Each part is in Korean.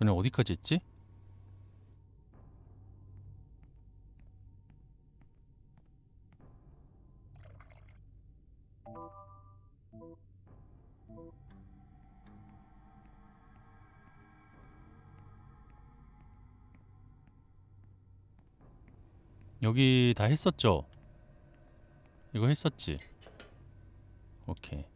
전에 어디까지 했지? 여기 다 했었죠? 이거 했었지? 오케이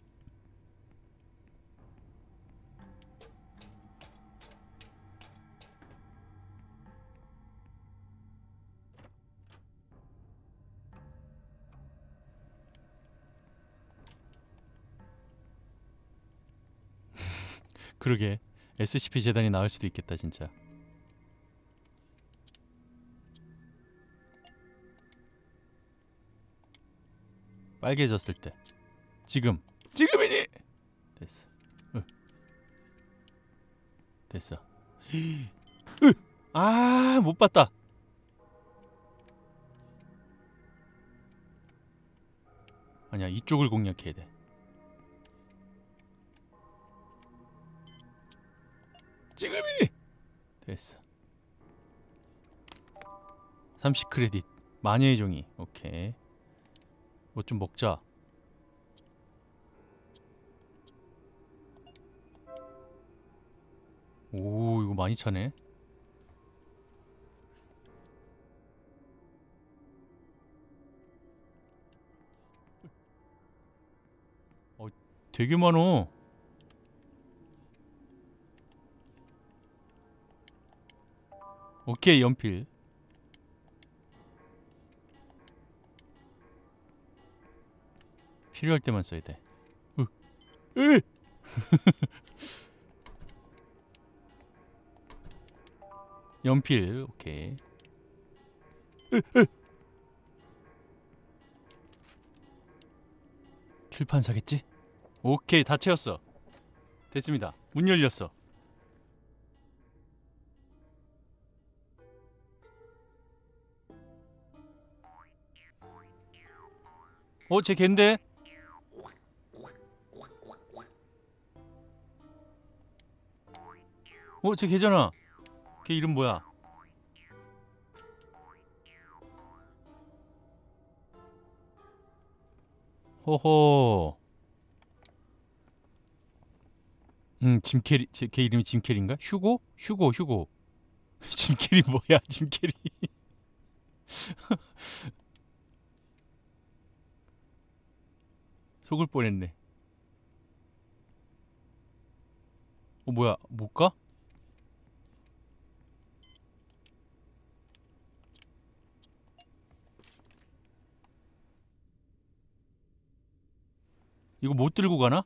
그러게. SCP 재단이 나을 수도 있겠다 진짜. 빨개졌을 때. 지금. 지금이니! 됐어. 으. 됐어. 아 못 봤다. 아니야 이쪽을 공략해야 돼 지금이니 됐어. 30 크레딧. 마녀의 종이. 오케이. 뭐 좀 먹자. 오 이거 많이 차네. 어 되게 많어 오케이 연필 필요할 때만 써야 돼. 연필 오케이. 으, 으. 킬판 사겠지? 오케이 다 채웠어. 됐습니다. 문 열렸어. 어, 제 걘데? 어, 제 걔잖아. 걔 이름 뭐야? 호호. 음, 짐캐리, 제, 걔 이름이 짐캐리인가? 휴고? 휴고, 휴고. 짐캐리 뭐야, 짐캐리. 속을 뻔했네. 어 뭐야 못 가? 이거 못 들고 가나?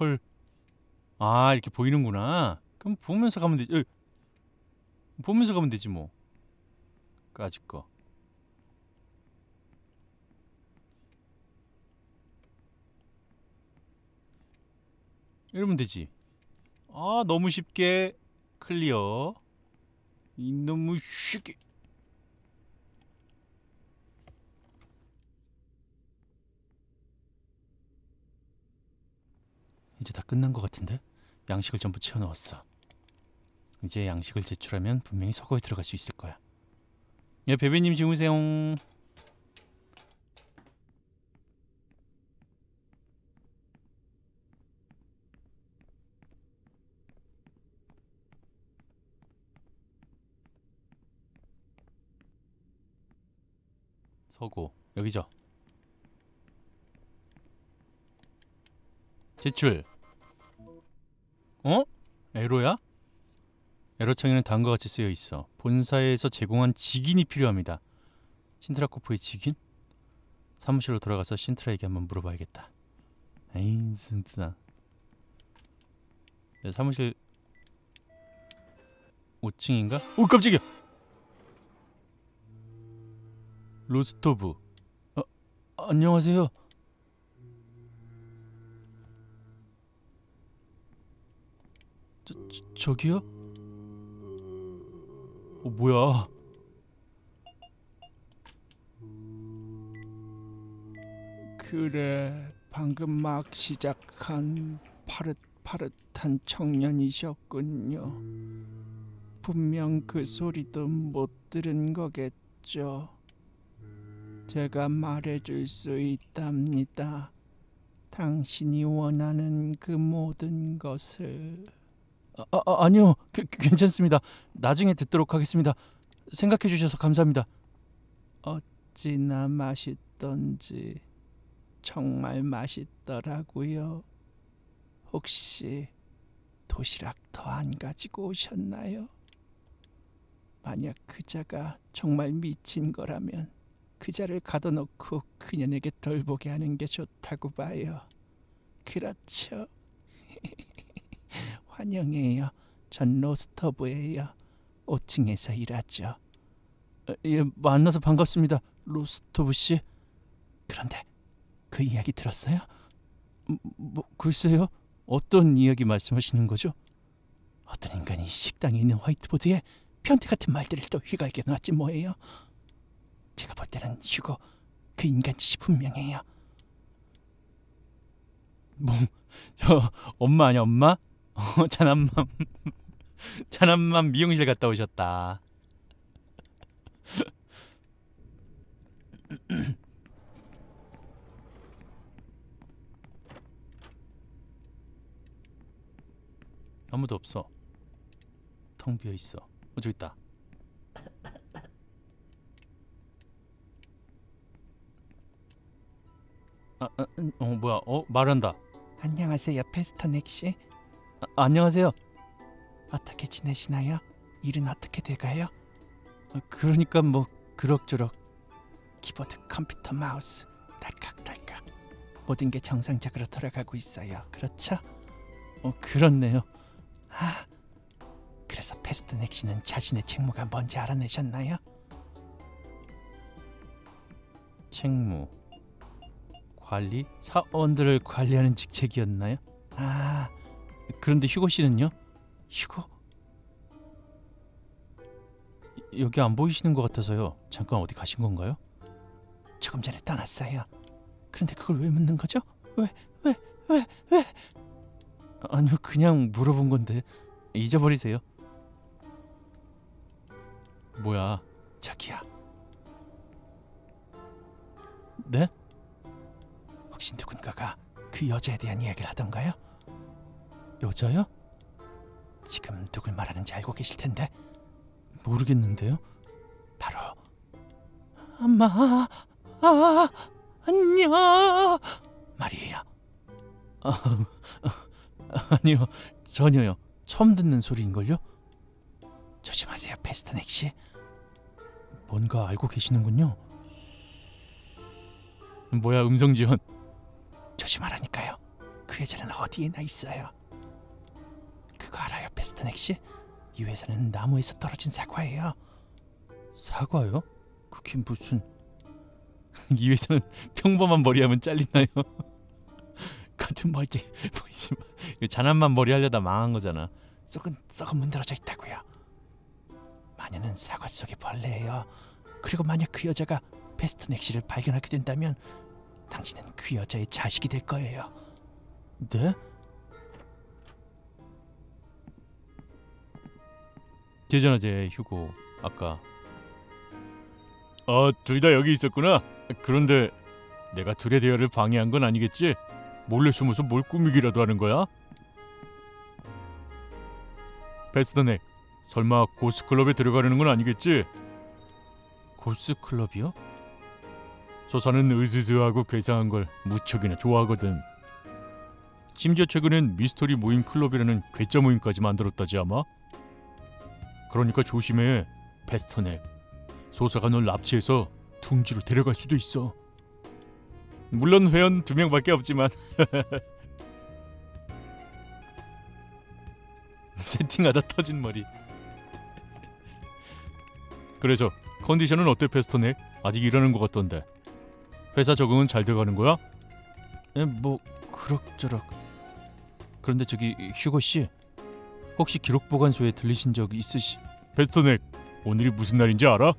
헐. 아, 이렇게 보이는구나. 그럼 보면서 가면 되지. 으. 보면서 가면 되지 뭐. 까짓 거. 이러면 되지. 아, 너무 쉽게 클리어. 이놈의 쉽게. 이제 다 끝난 것 같은데? 양식을 전부 채워 넣었어. 이제 양식을 제출하면 분명히 서거에 들어갈 수 있을 거야. 예, 베베님 주무세요. 서고 여기죠. 제출. 어? 에로야? 에러창에는 다음과 같이 쓰여 있어. 본사에서 제공한 직인이 필요합니다. 신트라코프의 직인? 사무실로 돌아가서 신트라에게 한번 물어봐야겠다. 에이, 진짜. 네, 사무실 5층인가? 오, 깜짝이야. 로스토브. 어, 안녕하세요. 저, 저 저기요? 어 뭐야? 그래, 방금 막 시작한 파릇파릇한 청년이셨군요. 분명 그 소리도 못 들은 거겠죠. 제가 말해줄 수 있답니다. 당신이 원하는 그 모든 것을 아, 아, 아니요, 그, 그, 괜찮습니다. 나중에 듣도록 하겠습니다. 생각해 주셔서 감사합니다. 어찌나 맛있던지 정말 맛있더라고요. 혹시 도시락 더 안 가지고 오셨나요? 만약 그자가 정말 미친 거라면 그자를 가둬놓고 그년에게 돌보게 하는 게 좋다고 봐요. 그렇죠. 환영해요. 전 로스터브예요. 5층에서 일하죠. 어, 예, 만나서 반갑습니다. 로스토브 씨. 그런데 그 이야기 들었어요? 음, 뭐 글쎄요. 어떤 이야기 말씀하시는 거죠? 어떤 인간이 식당에 있는 화이트보드에 변태 같은 말들을 또 휘갈겨 놨지 뭐예요? 제가 볼 때는 휴고 그 인간 짓이 분명해요. 뭐, 저 엄마 아니야 엄마? 어, 자남맘 자남맘 미용실 갔다 오셨다. 아무도 없어. 텅 비어 있어. 어 저기 있다. 아, 아, 음, 어 뭐야? 어 말한다. 안녕하세요, 페스터넥 씨. 아, 안녕하세요. 어떻게 지내시나요? 일은 어떻게 돼가요? 아, 그러니까 뭐 그럭저럭. 키보드, 컴퓨터, 마우스 딸깍딸깍 모든 게 정상적으로 돌아가고 있어요. 그렇죠? 어 그렇네요. 아, 그래서 페스터넥 씨는 자신의 책무가 뭔지 알아내셨나요? 책무 관리 사원들을 관리하는 직책이었나요? 아, 그런데 휴고 씨는요? 휴고? 여기 안 보이시는 것 같아서요. 잠깐 어디 가신 건가요? 조금 전에 떠났어요. 그런데 그걸 왜 묻는 거죠? 왜, 왜, 왜, 왜? 아니요, 그냥 물어본 건데 잊어버리세요. 뭐야? 저기요. 네? 혹시 누군가가 그 여자에 대한 이야기를 하던가요? 여자요? 지금 누굴 말하는지 알고 계실 텐데 모르겠는데요. 바로 엄마, 아, 안녕 말이에요. 아, 아니요, 전혀요. 처음 듣는 소리인걸요? 조심하세요, 페스터넥 씨. 뭔가 알고 계시는군요. 뭐야, 음성 지원. 조심하라니까요. 그 여자는 어디에나 있어요. 그거 알아요, 페스터넥 씨? 이 회사는 나무에서 떨어진 사과예요. 사과요? 그게 무슨? 이 회사는 평범한 머리하면 잘리나요? 같은 멀지 보이지만 자남만 머리 하려다 망한 거잖아. 썩은 썩은 문드러져 있다고요. 마녀는 사과 속의 벌레예요. 그리고 만약 그 여자가 페스터넥 씨를 발견하게 된다면 당신은 그 여자의 자식이 될 거예요. 네? 제전화제 휴고 아까 아 둘 다 여기 있었구나 그런데 내가 둘의 대화를 방해한 건 아니겠지? 몰래 숨어서 뭘 꾸미기라도 하는 거야? 베스터넥 설마 고스클럽에 들어가려는 건 아니겠지? 고스클럽이요? 조사는 으스스하고 괴상한 걸 무척이나 좋아하거든 심지어 최근엔 미스터리 모임 클럽이라는 괴짜 모임까지 만들었다지 아마? 그러니까 조심해 베스터넥 소사가 널 납치해서 둥지로 데려갈 수도 있어. 물론 회원 두 명밖에 없지만. 세팅하다 터진 머리. 그래서 컨디션은 어때 페스터넥? 아직 일하는 것 같던데. 회사 적응은 잘 돼가는 거야? 에, 뭐 그럭저럭. 그런데 저기 휴고 씨 혹시 기록 보관소에 들리신 적 있으시? 베스터넥 오늘이 무슨 날인지 알아?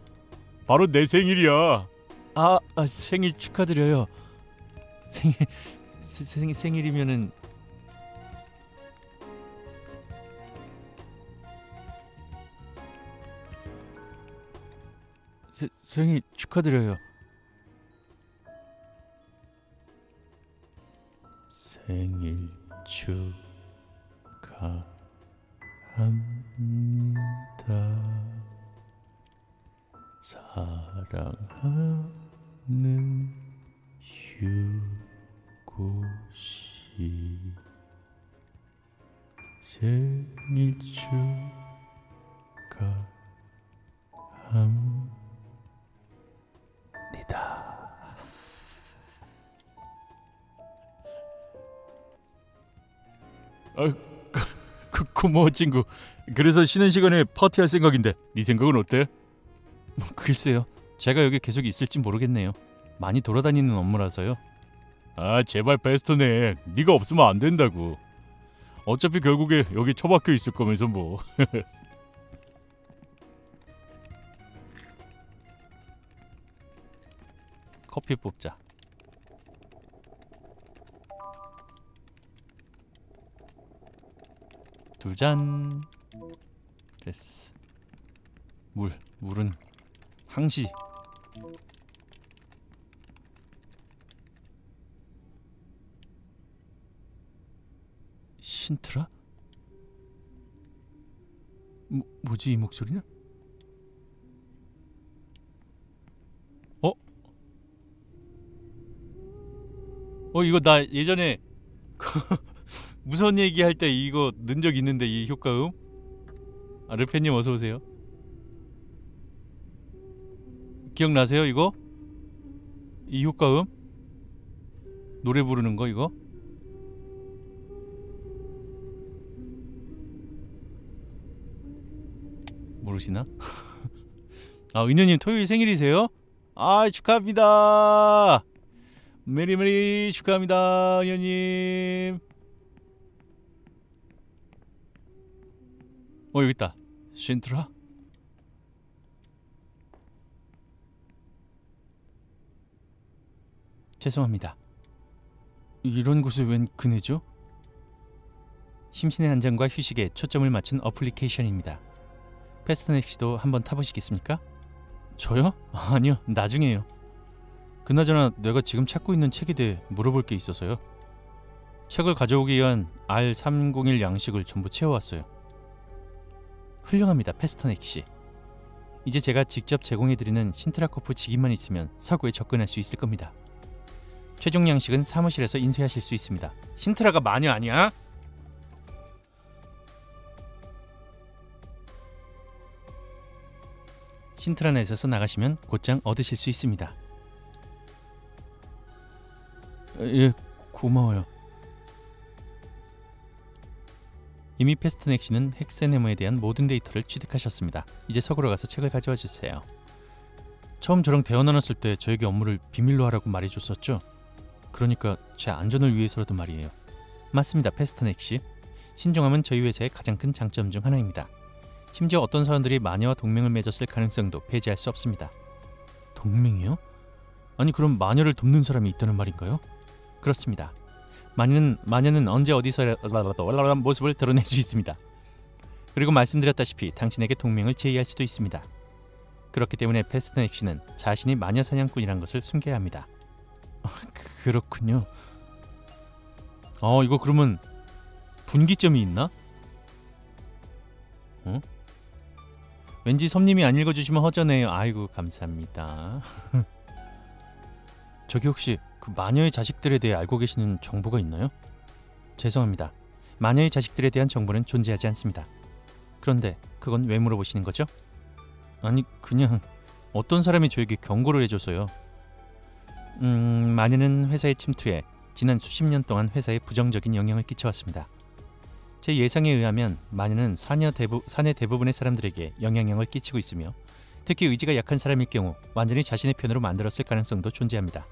바로 내 생일이야 아, 아 생일 축하드려요 생일 세- 생, 생일이면은 세, 생일 축하드려요. 생일 축하 합니다. 사랑하는 휴고씨 생일 축하합니다. 아, 그, 고마워 친구. 그래서 쉬는 시간에 파티할 생각인데 네 생각은 어때? 뭐, 글쎄요, 제가 여기 계속 있을지 모르겠네요. 많이 돌아다니는 업무라서요. 아 제발 베스트네. 네가 없으면 안 된다고. 어차피 결국에 여기 처박혀 있을 거면서 뭐. 커피 뽑자. 두 잔. 됐어. 물, 물은 항시. 신트라? 뭐, 뭐지 이 목소리는? 어? 어 이거 나 예전에 무선 얘기할 때 이거 넣은 적 있는데 이 효과음? 아 르페님 어서 오세요. 기억나세요 이거? 이 효과음? 노래 부르는 거 이거? 모르시나? 아 은현님 토요일 생일이세요? 아 축하합니다. merry merry 축하합니다 은현님 어 여기 있다. 신트라? 죄송합니다. 이런 곳에 웬 그네죠? 심신의 안정과 휴식에 초점을 맞춘 어플리케이션입니다. 패스트넥 씨도 한번 타보시겠습니까? 저요? 아니요 나중에요. 그나저나 내가 지금 찾고 있는 책에 대해 물어볼 게 있어서요. 책을 가져오기 위한 R301 양식을 전부 채워왔어요 훌륭합니다 패스터넥 씨 이제 제가 직접 제공해드리는 신트라코프 직인만 있으면 사고에 접근할 수 있을 겁니다 최종 양식은 사무실에서 인쇄하실 수 있습니다 신트라가 마녀 아니야? 신트라넷에서 나가시면 곧장 얻으실 수 있습니다. 예, 고마워요. 이미 패스트넥 씨는 헥세네모에 대한 모든 데이터를 취득하셨습니다. 이제 서구로 가서 책을 가져와 주세요. 처음 저랑 대화 나눴을 때 저에게 업무를 비밀로 하라고 말해줬었죠. 그러니까 제 안전을 위해서라도 말이에요. 맞습니다, 패스트넥 씨. 신중함은 저희 회사의 가장 큰 장점 중 하나입니다. 심지어 어떤 사람들이 마녀와 동맹을 맺었을 가능성도 배제할 수 없습니다. 동맹이요? 아니 그럼 마녀를 돕는 사람이 있다는 말인가요? 그렇습니다. 마녀는 마녀는 언제 어디서 모습을 드러낼 수 있습니다. 그리고 말씀드렸다시피 당신에게 동맹을 제의할 수도 있습니다. 그렇기 때문에 패스트넥 씨는 자신이 마녀 사냥꾼이란 것을 숨겨야 합니다. 아, 그렇군요. 어 이거 그러면 분기점이 있나? 어? 왠지 섬님이 안 읽어주시면 허전해요. 아이고 감사합니다. 저기 혹시 그 마녀의 자식들에 대해 알고 계시는 정보가 있나요? 죄송합니다. 마녀의 자식들에 대한 정보는 존재하지 않습니다. 그런데 그건 왜 물어보시는 거죠? 아니 그냥 어떤 사람이 저에게 경고를 해줘서요. 음 마녀는 회사에 침투해 지난 수십 년 동안 회사에 부정적인 영향을 끼쳐왔습니다. 제 예상에 의하면 마녀는 사녀 대부, 사내 대부분의 사람들에게 영향력을 끼치고 있으며 특히 의지가 약한 사람일 경우 완전히 자신의 편으로 만들었을 가능성도 존재합니다.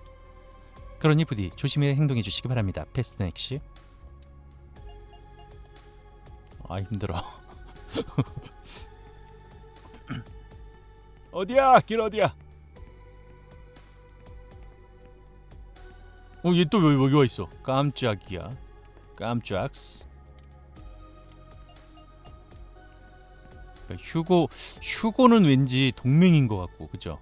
그러니 부디 조심해 행동해 주시기 바랍니다. 패스트넥 씨. 아 힘들어. 어디야? 길 어디야? 어, 얘 또 여기 와 있어. 깜짝이야. 깜짝스. 그러니까 휴고 휴고는 왠지 동맹인 것 같고, 그죠?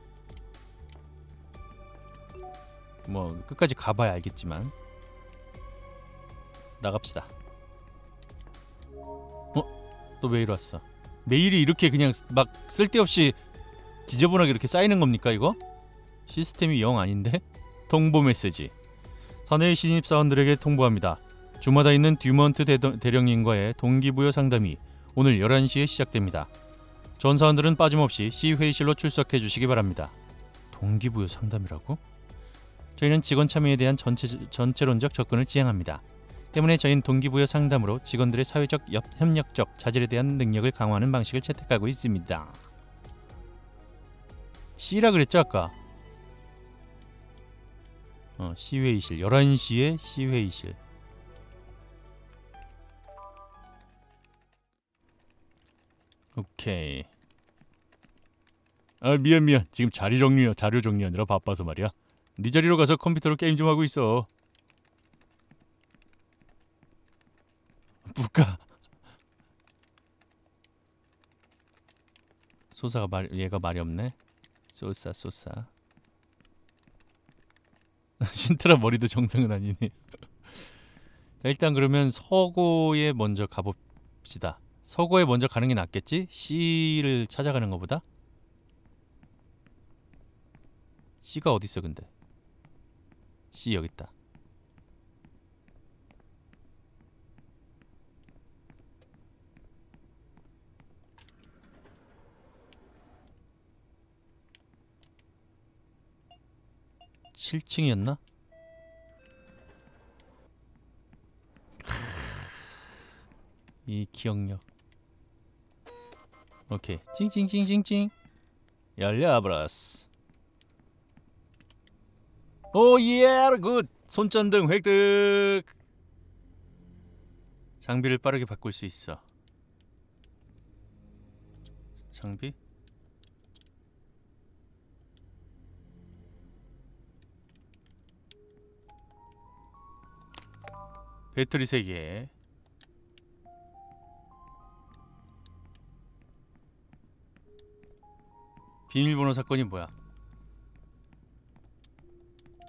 뭐 끝까지 가봐야 알겠지만 나갑시다. 어? 또 메일 왔어. 메일이 이렇게 그냥 막 쓸데없이 지저분하게 이렇게 쌓이는 겁니까 이거? 시스템이 영 아닌데? 통보 메시지. 사내의 신입 사원들에게 통보합니다. 주마다 있는 듀먼트 대령님과의 동기부여 상담이 오늘 11시에 시작됩니다. 전 사원들은 빠짐없이 C 회의실로 출석해 주시기 바랍니다. 동기부여 상담이라고? 저희는 직원 참여에 대한 전체, 전체론적 접근을 지향합니다. 때문에 저희는 동기부여 상담으로 직원들의 사회적 협- 협력적 자질에 대한 능력을 강화하는 방식을 채택하고 있습니다. C라 그랬죠 아까? 어, C회의실 11시에 C회의실 오케이 아 미안 미안 지금 자리 정리 자료 정리하느라 바빠서 말이야 네 자리로 가서 컴퓨터로 게임 좀 하고 있어. 부까 소사가 말 얘가 말이 없네. 소사 소사. 신트라 머리도 정상은 아니네 자, 일단 그러면 서고에 먼저 가봅시다. 서고에 먼저 가는 게 낫겠지? C를 찾아가는 것보다? C가 어디 있어 근데 C 여기 있다. 칠층이었나? 이 기억력. 오케이. 찡찡찡찡찡. 열려버렸어 oh yeah good. 손전등 획득. 장비를 빠르게 바꿀 수 있어. 장비? 배터리 3개. 비밀번호 사건이 뭐야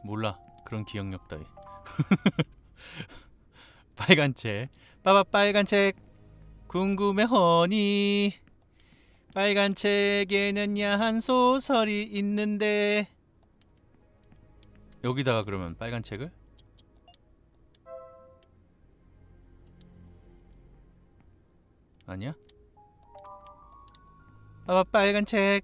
몰라. 그런 기억력 따위 빨간 책. 빠바 빨간 책. 궁금해 허니. 빨간 책에는 야한 소설이 있는데. 여기다가 그러면 빨간 책을? 아니야? 빠바 빨간 책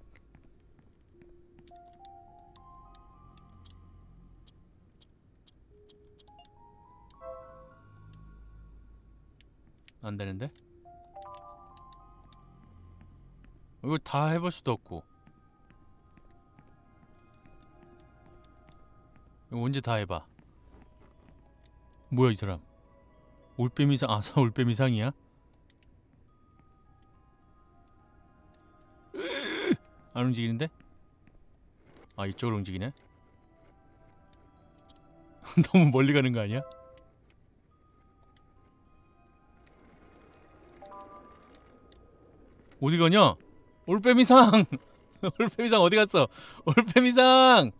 안 되는데? 이걸 다 해볼 수도 없고 언제 다 해봐 뭐야 이 사람 올빼미상 아사 올빼미상이야? 안 움직이는데? 아 이쪽으로 움직이네? 너무 멀리 가는 거 아니야? 어디 가냐? 올빼미상! 올빼미상 어디 갔어? 올빼미상!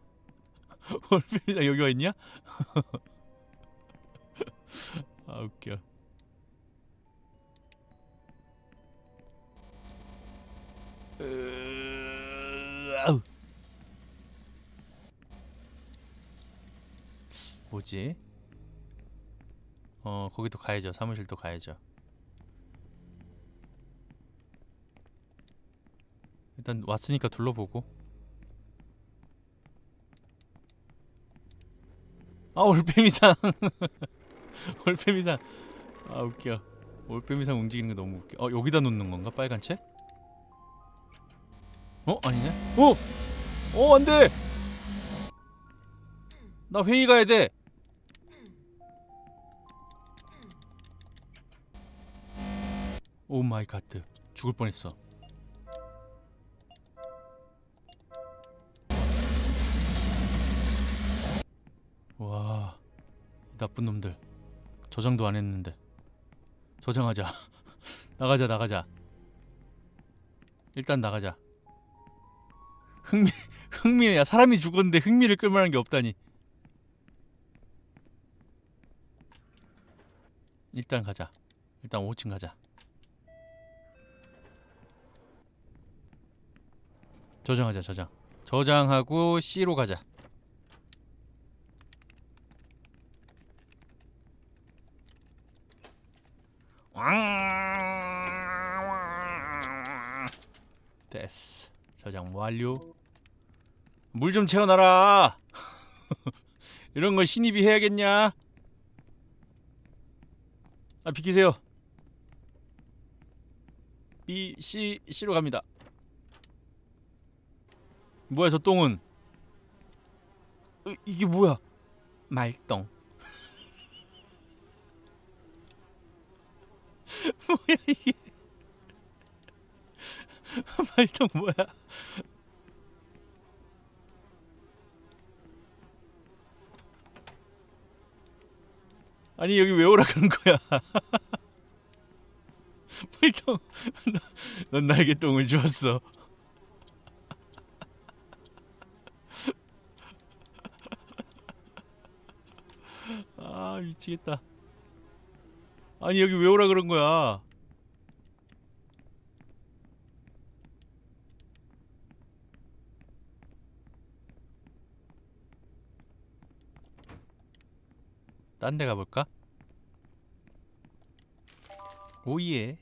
올빼미상 여기 와 있냐? 아 웃겨. 뭐지? 어 거기도 가야죠. 사무실도 가야죠. 일단 왔으니까 둘러보고. 아 올빼미상. 올빼미상. 아 웃겨. 올빼미상 움직이는 거 너무 웃겨. 어 여기다 놓는 건가? 빨간 채? 어 아니네? 어! 어 안돼! 나 회의 가야 돼! Oh my god. 죽을 뻔했어 나쁜 놈들. 저장도 안 했는데. 저장하자. 나가자 나가자. 일단 나가자. 흥미 흥미야 사람이 죽었는데 흥미를 끌만한 게 없다니. 일단 가자. 일단 5층 가자. 저장하자 저장. 저장하고 C로 가자. 됐어. 저장 완료. 물 좀 채워놔라. 이런 걸 신입이 해야겠냐? 아 비키세요. B C C로 갑니다. 뭐야 저 똥은? 어, 이게 뭐야? 말똥. 뭐야 이게? 말똥 뭐야? 아니 여기 왜 오라 그런 거야? 말똥. 넌 나에게 똥을 주었어. 아 미치겠다. 아니 여기 왜 오라 그런 거야? 딴 데 가볼까? 오예.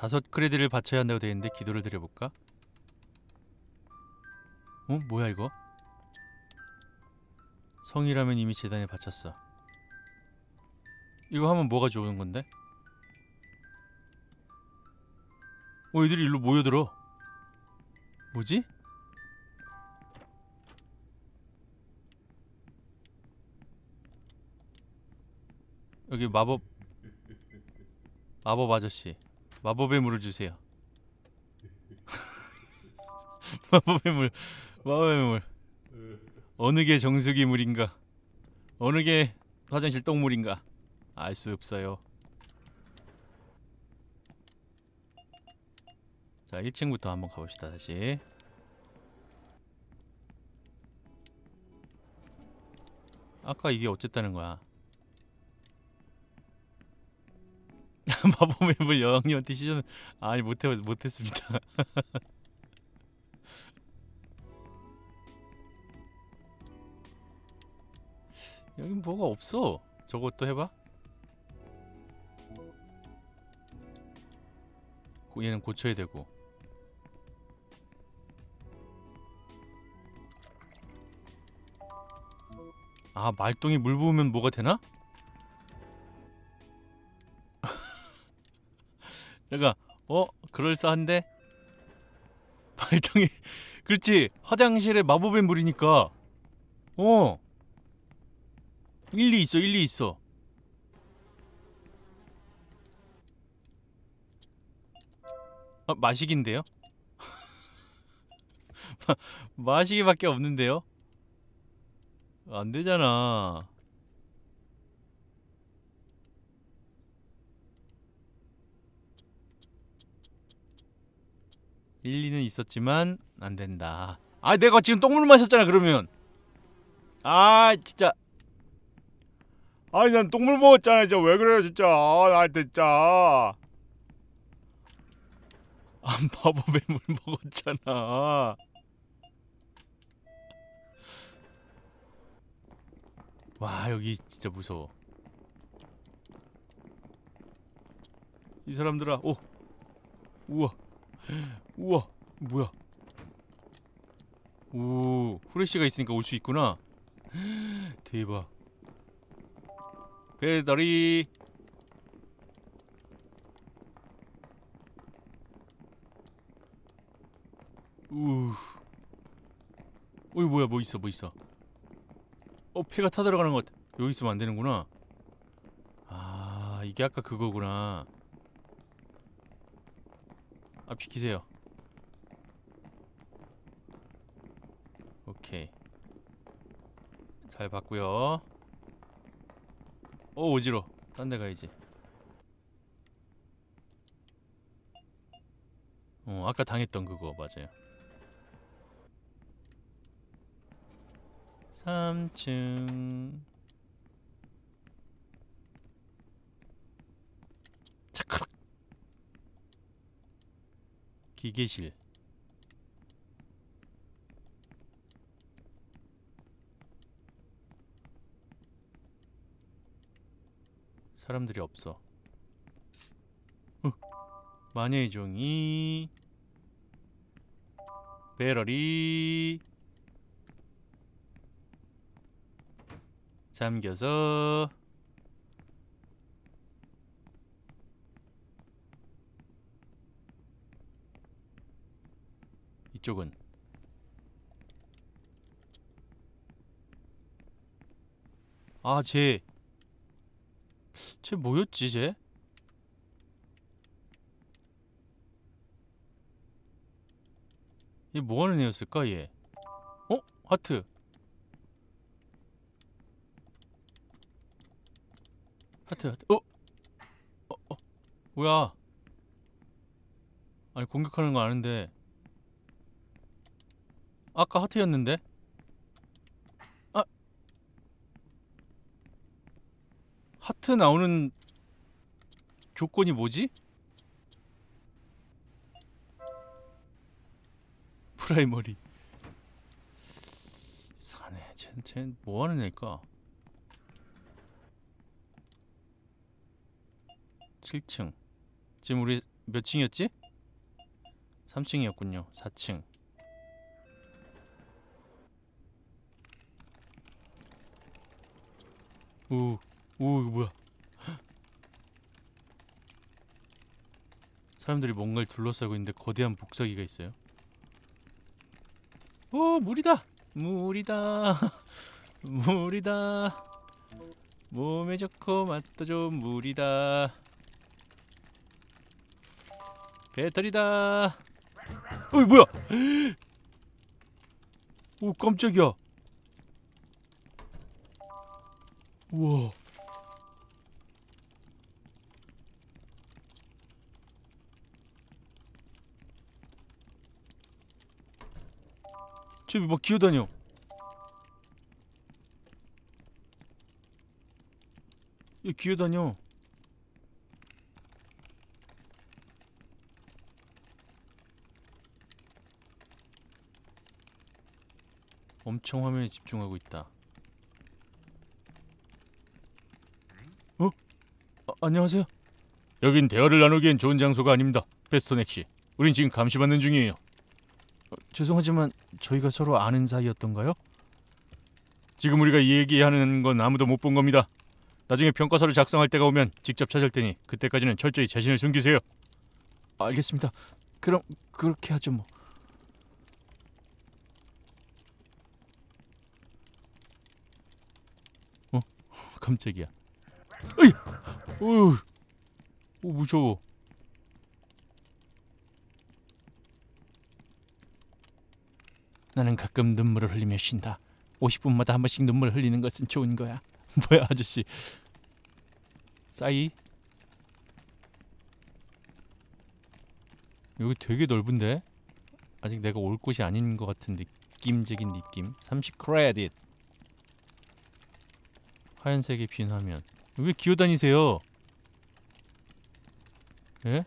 다섯 크레드를 바쳐야 한다고 되어 있는데 기도를 드려볼까? 어? 뭐야 이거? 성이라면 이미 재단에 바쳤어. 이거 하면 뭐가 좋은 건데? 어, 애들이 일로 모여들어. 뭐지? 여기 마법 마법 아저씨 마법의 물을 주세요. 마법의 물, 마법의 물. 어느 게 정수기 물인가? 어느 게 화장실 똥물인가? 알 수 없어요. 자, 1층부터 한번 가봅시다. 다시. 아까 이게 어쨌다는 거야? 마법의 물 여왕님한테 시전 아니 못해 못했습니다. 여기 뭐가 없어. 저것도 해봐. 고- 얘는 고쳐야 되고. 아 말똥이 물 부으면 뭐가 되나? 잠깐 어 그럴싸한데? 말똥이 그렇지. 화장실에 마법의 물이니까. 어. 일리 있어 일리 있어. 아 마시기인데요? 마, 마시기밖에 없는데요? 안 되잖아 일리는 있었지만 안 된다. 아 내가 지금 똥물 마셨잖아 그러면. 아 진짜. 아니 난 똥물 먹었잖아 진짜 왜 그래요 진짜 아, 나한테 진짜. 아 마법의 물 먹었잖아. 와 여기 진짜 무서워. 이 사람들아 오 우와 우와 뭐야? 오 후레쉬가 있으니까 올 수 있구나. 대박. 배터리 우 어이 뭐야 뭐 있어 뭐 있어? 어 폐가 타들어가는 것 같아. 여기 있으면 안 되는구나. 아 이게 아까 그거구나. 아 비키세요. 오케이. 잘 봤고요. 오 어지러. 딴 데 가야지. 어 아까 당했던 그거 맞아요. 3층 차크락 기계실. 사람들이 없어. 어, 마녀의 종이. 배럴이. 잠겨서 이쪽은 아, 쟤. 쟤 뭐였지, 쟤? 얘 뭐하는 애였을까, 얘? 어? 하트. 하트, 하트. 어? 어, 어. 뭐야? 아니, 공격하는 거 아는데. 아까 하트였는데? 아. 하트 나오는 조건이 뭐지? 프라이머리. 사네. 쟤, 쟤 뭐하는 애일까? 7층. 지금 우리 몇 층이었지? 3층이었군요. 4층. 오, 오 이거 뭐야? 사람들이 뭔가를 둘러싸고 있는데 거대한 복사기가 있어요. 오, 물이다. 물이다. 물이다. 몸에 좋고 맛도 좋은 물이다. 배터리다. 어이 뭐야? 오 깜짝이야. 우와. 쟤막 뭐 기어다녀. 얘 기어다녀. 엄청 화면에 집중하고 있다. 아, 안녕하세요. 여긴 대화를 나누기엔 좋은 장소가 아닙니다. 베스토넥 씨. 우린 지금 감시받는 중이에요. 어, 죄송하지만 저희가 서로 아는 사이였던가요? 지금 우리가 얘기하는 건 아무도 못 본 겁니다. 나중에 평가서를 작성할 때가 오면 직접 찾을 테니 그때까지는 철저히 자신을 숨기세요. 알겠습니다. 그럼 그렇게 하죠 뭐. 어? 깜짝이야. 어이! 오, 오 무서워. 나는 가끔 눈물을 흘리며 쉰다. 50분마다 한 번씩 눈물을 흘리는 것은 좋은 거야. 뭐야 아저씨. 싸이? 여기 되게 넓은데? 아직 내가 올 곳이 아닌 것 같은 느낌적인 느낌. 30 크레딧. 하얀색의 빈 화면. 왜 기어다니세요? 예?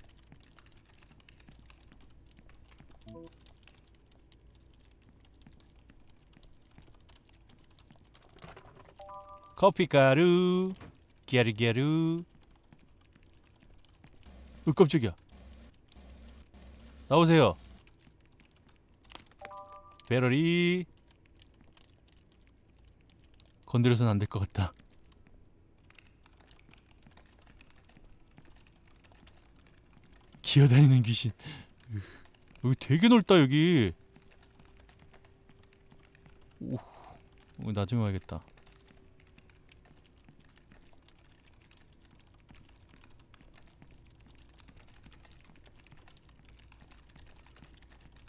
커피 가루 기아르기아르 어 깜짝이야. 나오세요. 배럴이. 건드려서는 안될 것 같다 기어다니는 귀신. 여기 되게 넓다 여기. 오, 나중에 와야겠다.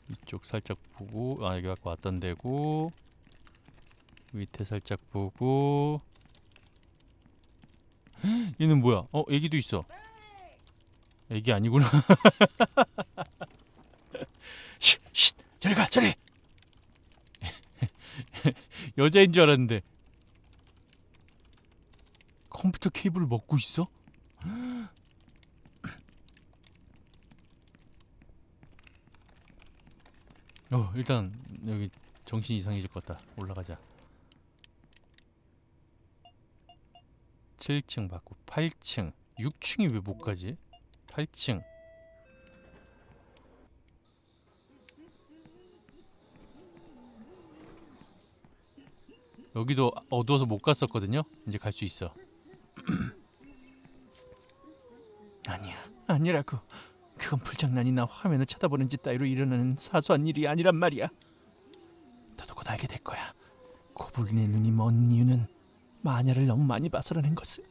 이쪽 살짝 보고 아 여기 아까 왔던 데고 밑에 살짝 보고. 얘는 뭐야? 어 애기도 있어. 애기 아니구나. 쉿, 쉿, 저리 가, 저리. 여자인 줄 알았는데 컴퓨터 케이블을 먹고 있어? 어 일단 여기 정신 이상해질 것 같다 올라가자 7층 받고 8층 6층이 왜 못 가지? 8층 여기도 어두워서 못 갔었거든요 이제 갈 수 있어 아니야, 아니라고. 그건 불장난이나 화면을 쳐다보는 짓 따위로 일어나는 사소한 일이 아니란 말이야. 너도 곧 알게 될 거야. 고블린의 눈이 먼 이유는 마녀를 너무 많이 봐서라는 것을.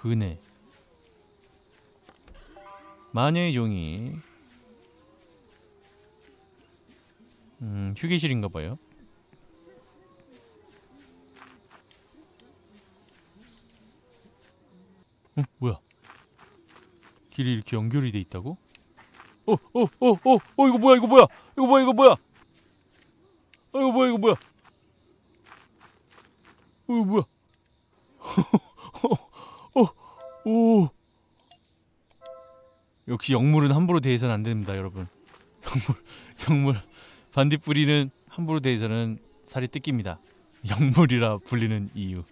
그네 마녀의 종이. 음 휴게실인가 봐요. 어 뭐야? 길이 이렇게 연결이 돼 있다고? 어 어 어 어 어 이거 뭐야 이거 뭐야? 이거 뭐야 이거 뭐야? 어 이거 뭐야 이거 뭐야? 어 이거 뭐야 오. 역시 영물은 함부로 대해서는 안 됩니다, 여러분. 영물, 영물 반딧불이는 함부로 대해서는 살이 뜯깁니다. 영물이라 불리는 이유.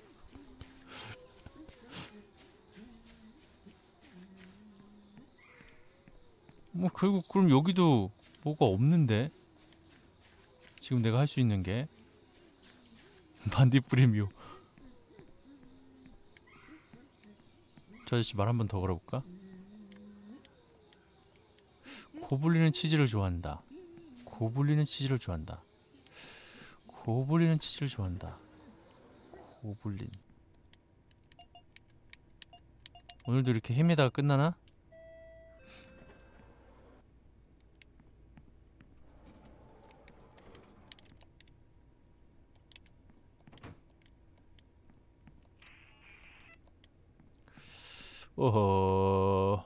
뭐 결국 그럼 여기도 뭐가 없는데 지금 내가 할 수 있는 게 반딧불의 묘. 저 아저씨 말 한 번 더 걸어볼까? 고블린은 치즈를 좋아한다. 고블린은 치즈를 좋아한다. 고블린은 치즈를 좋아한다. 고블린. 오늘도 이렇게 헤매다가 끝나나? 어허.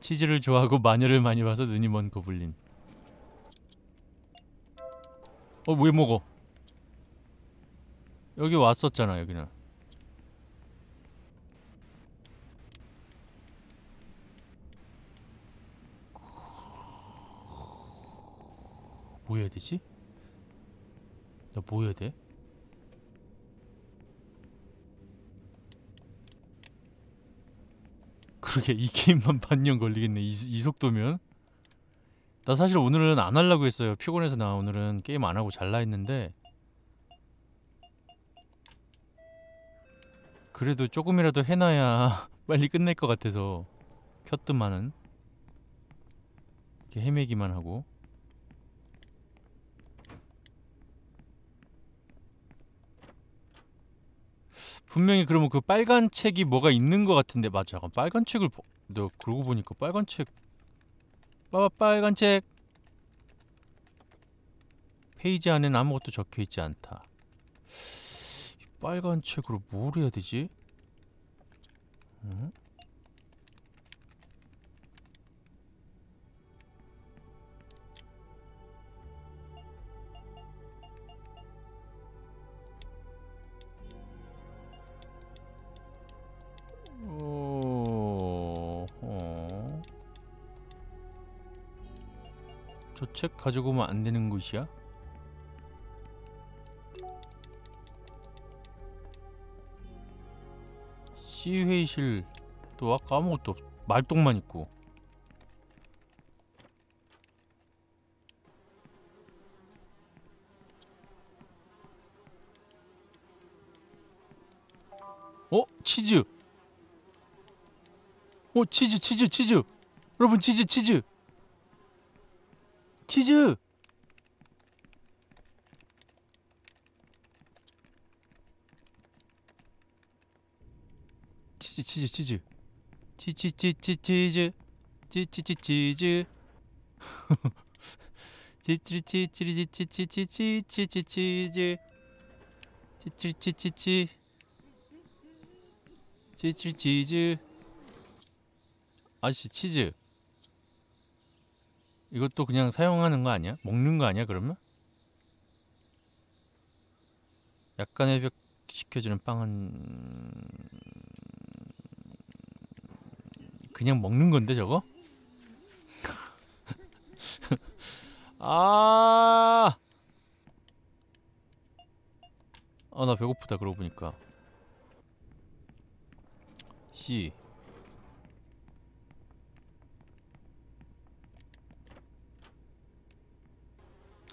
치즈를 좋아하고 마녀를 많이 봐서 눈이 먼 고블린. 어, 왜 먹어? 여기 왔었잖아, 여기는. 뭐 해야 되지? 나 뭐 해야 돼? 그러게 이 게임만 반년 걸리겠네 이, 이 속도면. 나 사실 오늘은 안 하려고 했어요. 피곤해서 나 오늘은 게임 안 하고 잘라 했는데. 그래도 조금이라도 해놔야 빨리 끝낼 것 같아서 켰더만은. 이렇게 헤매기만 하고 분명히 그러면 그 빨간 책이 뭐가 있는 것 같은데 맞아. 잠깐 빨간 책을 보... 내가 그러고 보니까 빨간 책 봐봐 빨간 책 페이지 안에는 아무것도 적혀 있지 않다. 이 빨간 책으로 뭘 해야 되지? 응? 어... 어... 저책 가지고 오면 안 되는 곳이야? 시회의실 또 아까 아무것도 없... 말똥만 있고 어? 치즈 오 치즈 치즈 치즈. 여러분 치즈 치즈. 치즈. 치즈 치즈 치즈. 치치치치 치즈. 치치치 치즈. 치치치치치치치치치치치즈. 치치치치치 치치치즈. 아저씨 치즈 이것도 그냥 사용하는 거 아니야? 먹는 거 아니야 그러면? 약간 회복 시켜주는 빵은 그냥 먹는 건데 저거? 아, 아 나 배고프다 그러고 보니까 C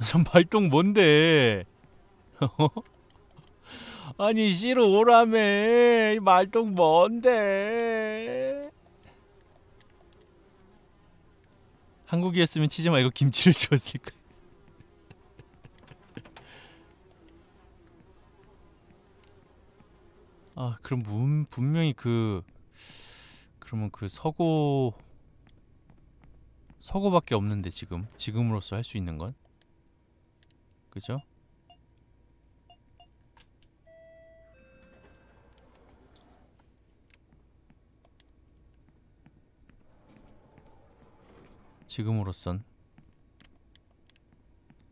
전 발동 뭔데? 아니 C로 오라며 이 말똥 뭔데? 한국이었으면 치즈 말고 김치를 줬을 거야. 아 그럼 문, 분명히 그 그러면 그 서고 서고밖에 없는데 지금 지금으로서 할 수 있는 건 그죠? 지금으로선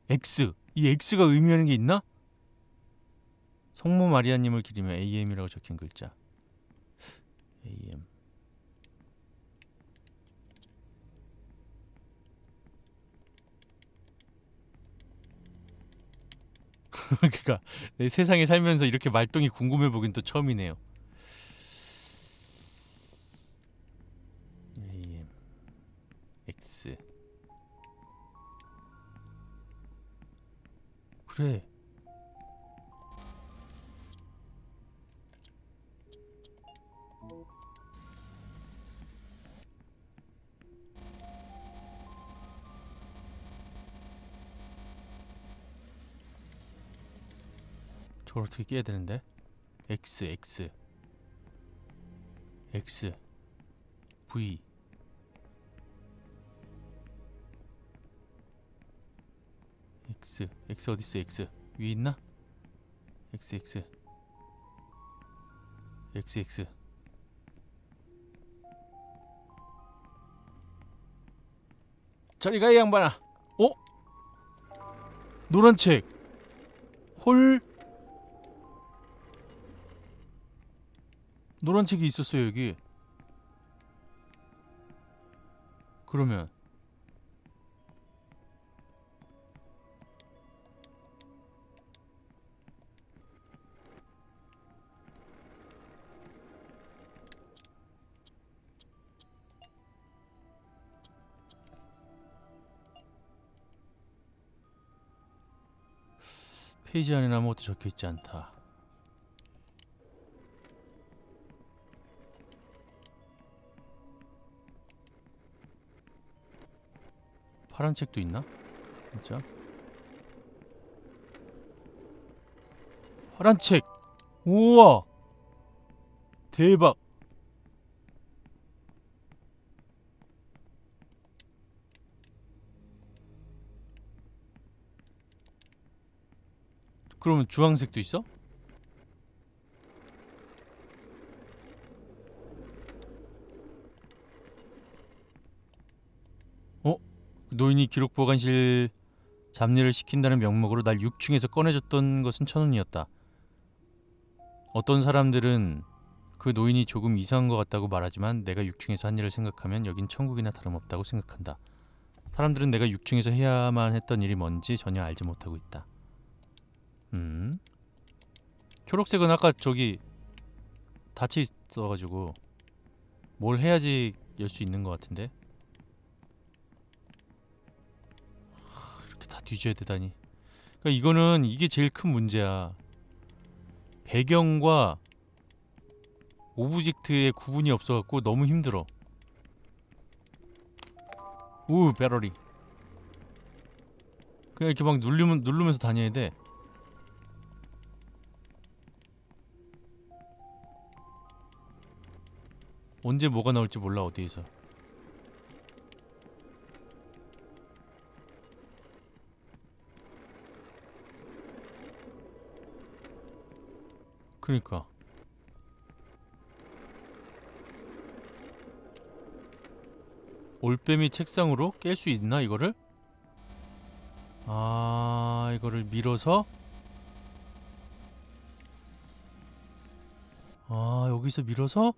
X 이 X가 의미하는 게 있나? 성모 마리아님을 기리며 AM이라고 적힌 글자 AM 그러니까 내 세상에 살면서 이렇게 말똥이 궁금해 보긴 또 처음이네요. AM X 그래 저걸 어떻게 깨야 되는데? X X. X. V. X. X 어디 있어 X? 위에 있나? X X. X X. 저리 가 이 양반아. 어? 노란 책. 홀? 노란 책이 있었어요 여기. 그러면. 페이지 안에는 아무것도 적혀있지 않다 파란 책도 있나? 진짜? 파란 책! 우와! 대박! 그러면 주황색도 있어? 노인이 기록 보관실 잡일을 시킨다는 명목으로 날 6층에서 꺼내줬던 것은 천 원이었다. 어떤 사람들은 그 노인이 조금 이상한 것 같다고 말하지만 내가 6층에서 한 일을 생각하면 여긴 천국이나 다름없다고 생각한다. 사람들은 내가 6층에서 해야만 했던 일이 뭔지 전혀 알지 못하고 있다. 음? 초록색은 아까 저기 닫혀 있어가지고 뭘 해야지 열 수 있는 것 같은데 뒤져야 되다니. 그러니까 이거는 이게 제일 큰 문제야. 배경과 object의 구분이 없어갖고 너무 힘들어. 우 배터리. 그냥 이렇게 막 누르면 누르면서 다녀야 돼. 언제 뭐가 나올지 몰라 어디에서. 그니까. 올빼미 책상으로 깰 수 있나 이거를? 아 이거를 밀어서? 아 여기서 밀어서?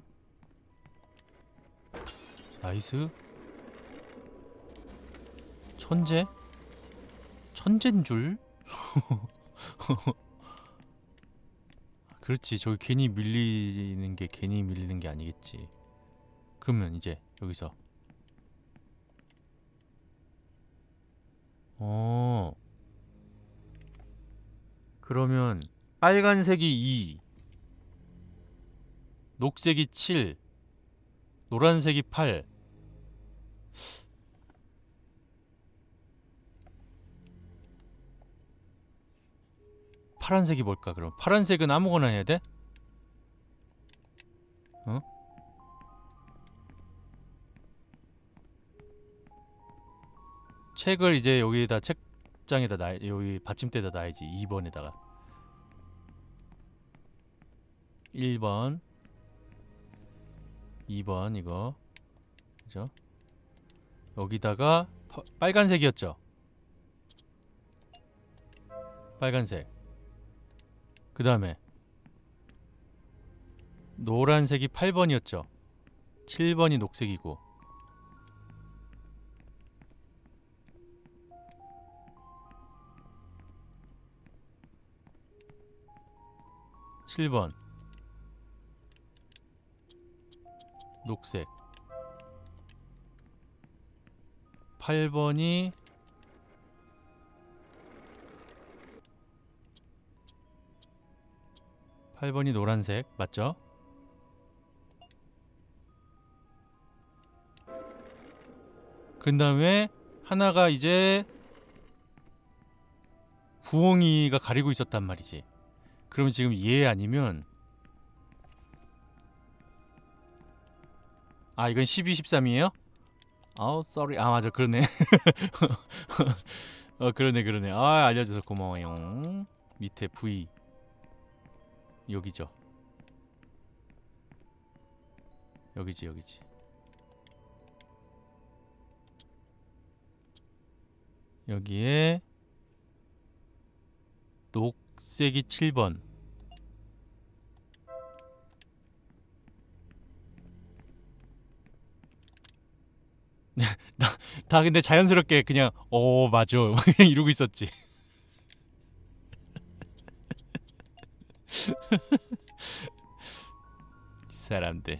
nice. 천재? 천재인 줄 그렇지. 저기 괜히 밀리는 게 괜히 밀리는 게 아니겠지. 그러면 이제 여기서. 어. 그러면 빨간색이 2 녹색이 7 노란색이 8 파란색이 뭘까 그럼 파란색은 아무거나 해야 돼? 어? 책을 이제 여기다 책장에다 놔 여기 받침대에다 놔야지 2번에다가 1번 2번 이거 그죠? 여기다가 파- 빨간색이었죠? 빨간색 그 다음에 노란색이 8번이었죠. 7번이 녹색이고 칠번 녹색 8번이 팔번이 노란색 맞죠? 그 다음에 하나가 이제 부엉이가 가리고 있었단 말이지. 그러면 지금 얘 아니면 아 이건 12, 13이에요? 아우 sorry. 아 맞아. 그러네. 어 그러네 그러네. 아 알려줘서 고마워요. 밑에 V 여기죠. 여기지 여기지. 여기에 녹색이 7번. 나, 다 근데 자연스럽게 그냥 어 맞아 이러고 있었지. 사람들.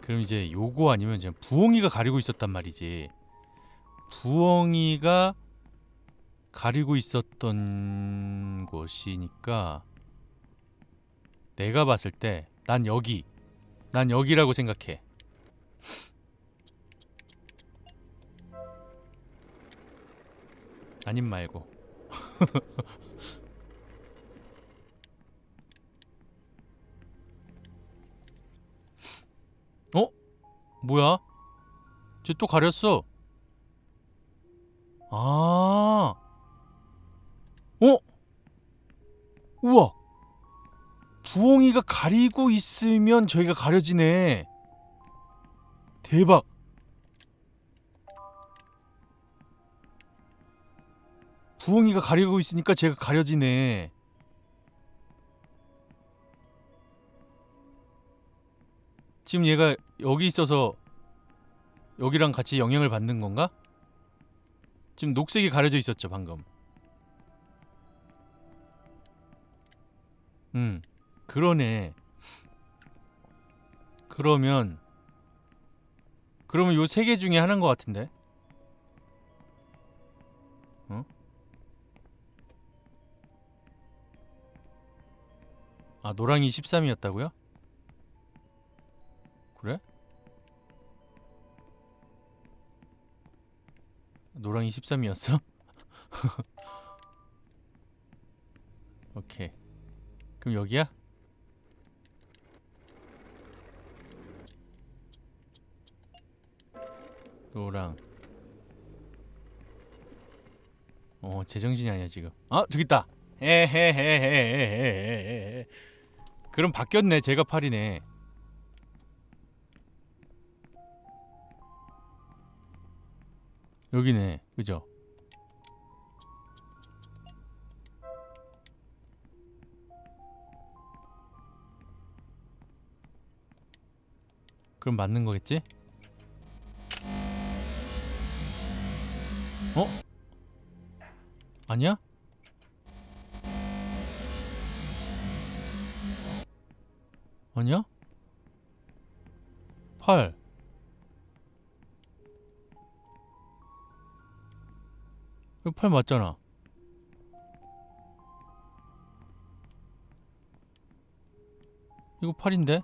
그럼 이제 요거 아니면 이제 부엉이가 가리고 있었단 말이지. 부엉이가 가리고 있었던 곳이니까 내가 봤을 때 난 여기 난 여기라고 생각해. 아님 말고. 어? 뭐야? 쟤 또 가렸어. 아. 어? 우와. 부엉이가 가리고 있으면 저희가 가려지네. 대박. 부엉이가 가리고 있으니까 제가 가려지네. 지금 얘가 여기 있어서 여기랑 같이 영향을 받는 건가? 지금 녹색이 가려져 있었죠 방금. 음, 그러네. 그러면 그러면 요 세 개 중에 하나인 것 같은데. 아 노랑이 13이었다고요? 그래? 노랑이 13이었어? 오케이 그럼 여기야? 노랑 어 제정신이 아니야 지금 아 저기 있다 헤헤헤헤헤헤헤 그럼 바뀌었네 제가 8이네 여기네 그죠 그럼 맞는 거겠지? 어? 아니야? 아니야? 8 이거 8 맞잖아 이거 8인데?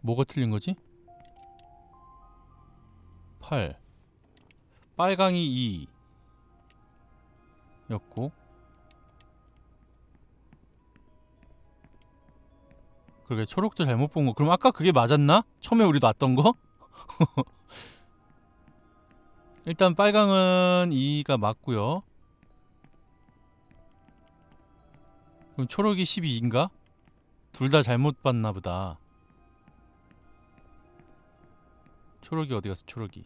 뭐가 틀린 거지? 8 빨강이 2 였고 그러게 초록도 잘못 본 거 그럼 아까 그게 맞았나? 처음에 우리 놨던 거? 일단 빨강은 2가 맞고요 그럼 초록이 12인가? 둘 다 잘못 봤나 보다 초록이 어디 갔어 초록이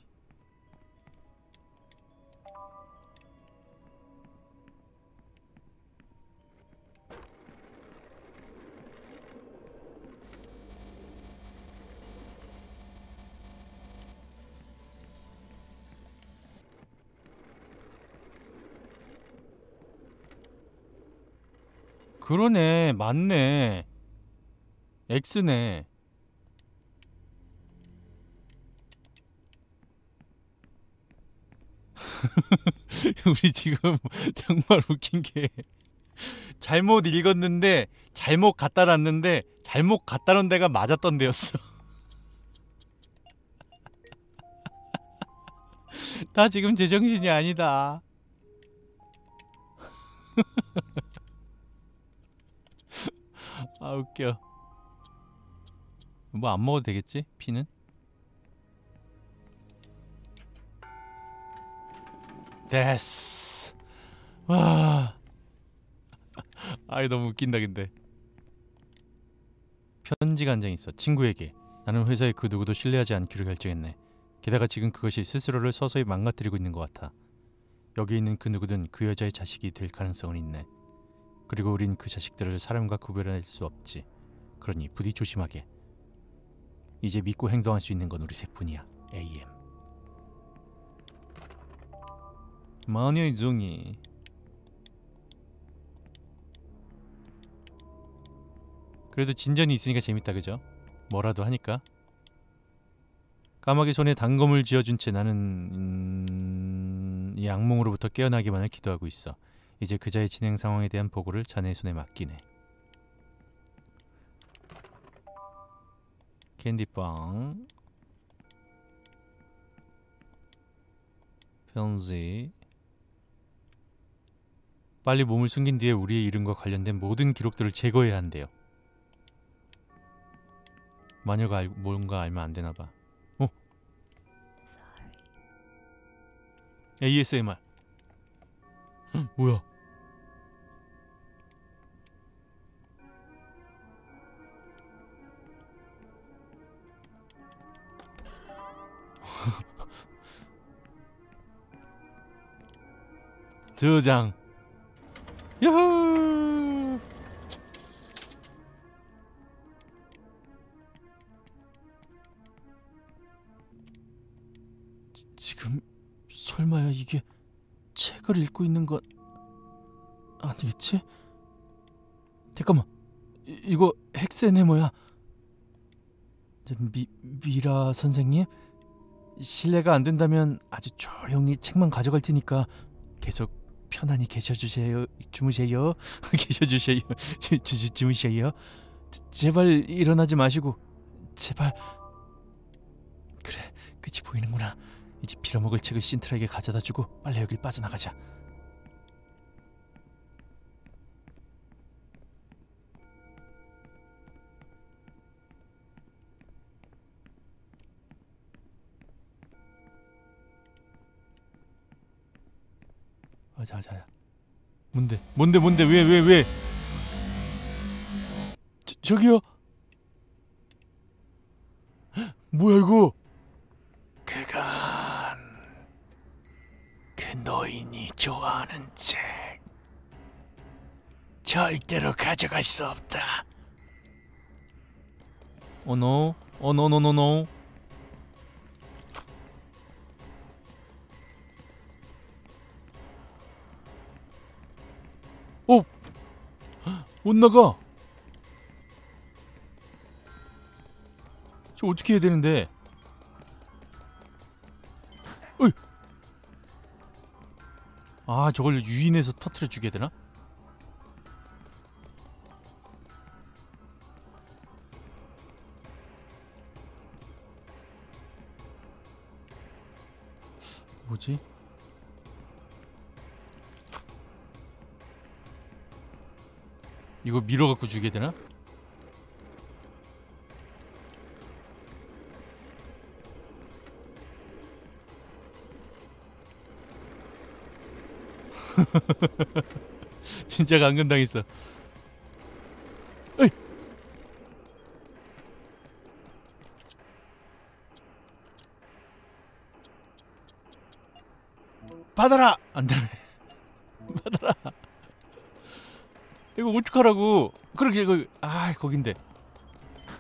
그러네 맞네 X네 우리 지금 정말 웃긴 게 잘못 읽었는데 잘못 갖다 놨는데 잘못 갖다 놓은 데가 맞았던 데였어. 나 지금 제정신이 아니다. 아 웃겨. 뭐 안 먹어도 되겠지? 피는? 됐어. 와. 아이 너무 웃긴다 근데. 편지가 한 장 있어. 친구에게. 나는 회사에 그 누구도 신뢰하지 않기로 결정했네. 게다가 지금 그것이 스스로를 서서히 망가뜨리고 있는 것 같아. 여기 있는 그 누구든 그 여자의 자식이 될 가능성은 있네. 그리고 우린 그 자식들을 사람과 구별할 수 없지. 그러니 부디 조심하게. 이제 믿고 행동할 수 있는 건 우리 셋뿐이야. AM. 마녀의 종이. 그래도 진전이 있으니까 재밌다 그죠? 뭐라도 하니까. 까마귀 손에 단검을 쥐어준 채 나는 음... 이 악몽으로부터 깨어나기만을 기도하고 있어. 이제 그자의 진행 상황에 대한 보고를 자네의 손에 맡기네. 캔디빵 편지 빨리 몸을 숨긴 뒤에 우리의 이름과 관련된 모든 기록들을 제거해야 한대요. 마녀가 알, 뭔가 알면 안 되나 봐. 어? ASMR. 헉, 뭐야? 저장. 야호! 지- 지금 설마야 이게 책을 읽고 있는 건 아니겠지? 잠깐만 이, 이거 헥세네모야 저 미, 미라 선생님 실례가 안 된다면 아주 조용히 책만 가져갈 테니까 계속 편안히 계셔 주세요. 주무세요. 계셔 주세요. 주, 주, 주, 주무세요. 제- 제발 일어나지 마시고 제발. 그래 끝이 보이는구나. 이제 빌어먹을 책을 신트라에게 가져다 주고 빨리 여길 빠져나가자 가자 가자 가자. 뭔데? 뭔데 뭔데? 왜 왜 왜, 저, 저기요. 뭐야 이거? 그건 그 노인이 좋아하는 책. 절대로 가져갈 수 없다. 어노? 어노노노노 못 나가. 저 어떻게 해야 되는데? 어이. 아 저걸 유인해서 터트려 주게 되나? 이거 밀어 갖고 주게 되나? 진짜 강근당했어. 받아라 안 되네. 받아라. 이거 어떡하라고? 그렇게 이거 아 거긴데.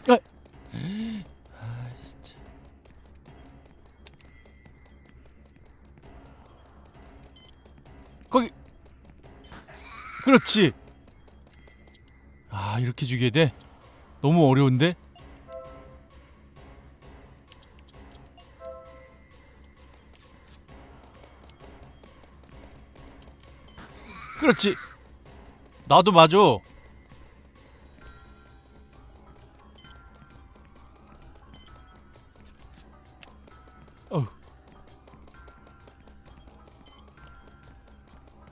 아, 아 진짜. 거기. 그렇지. 아 이렇게 주게 돼? 너무 어려운데? 그렇지. 나도 맞아. 어우.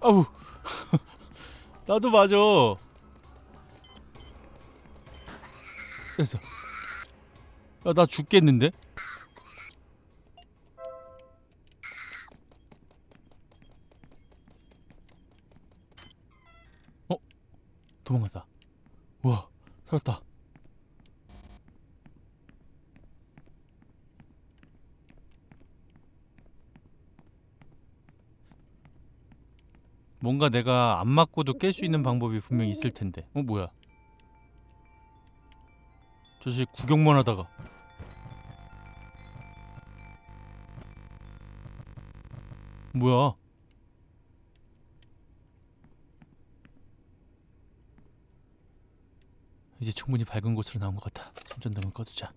아우. 나도 맞아. 됐어. 야, 나 죽겠는데? 뭔가 내가 안 맞고도 깰 수 있는 방법이 분명히 있을 텐데. 어, 뭐야? 저새 구경만 하다가 뭐야? 이제 충분히 밝은 곳으로 나온 것 같아. 손전등을 꺼두자.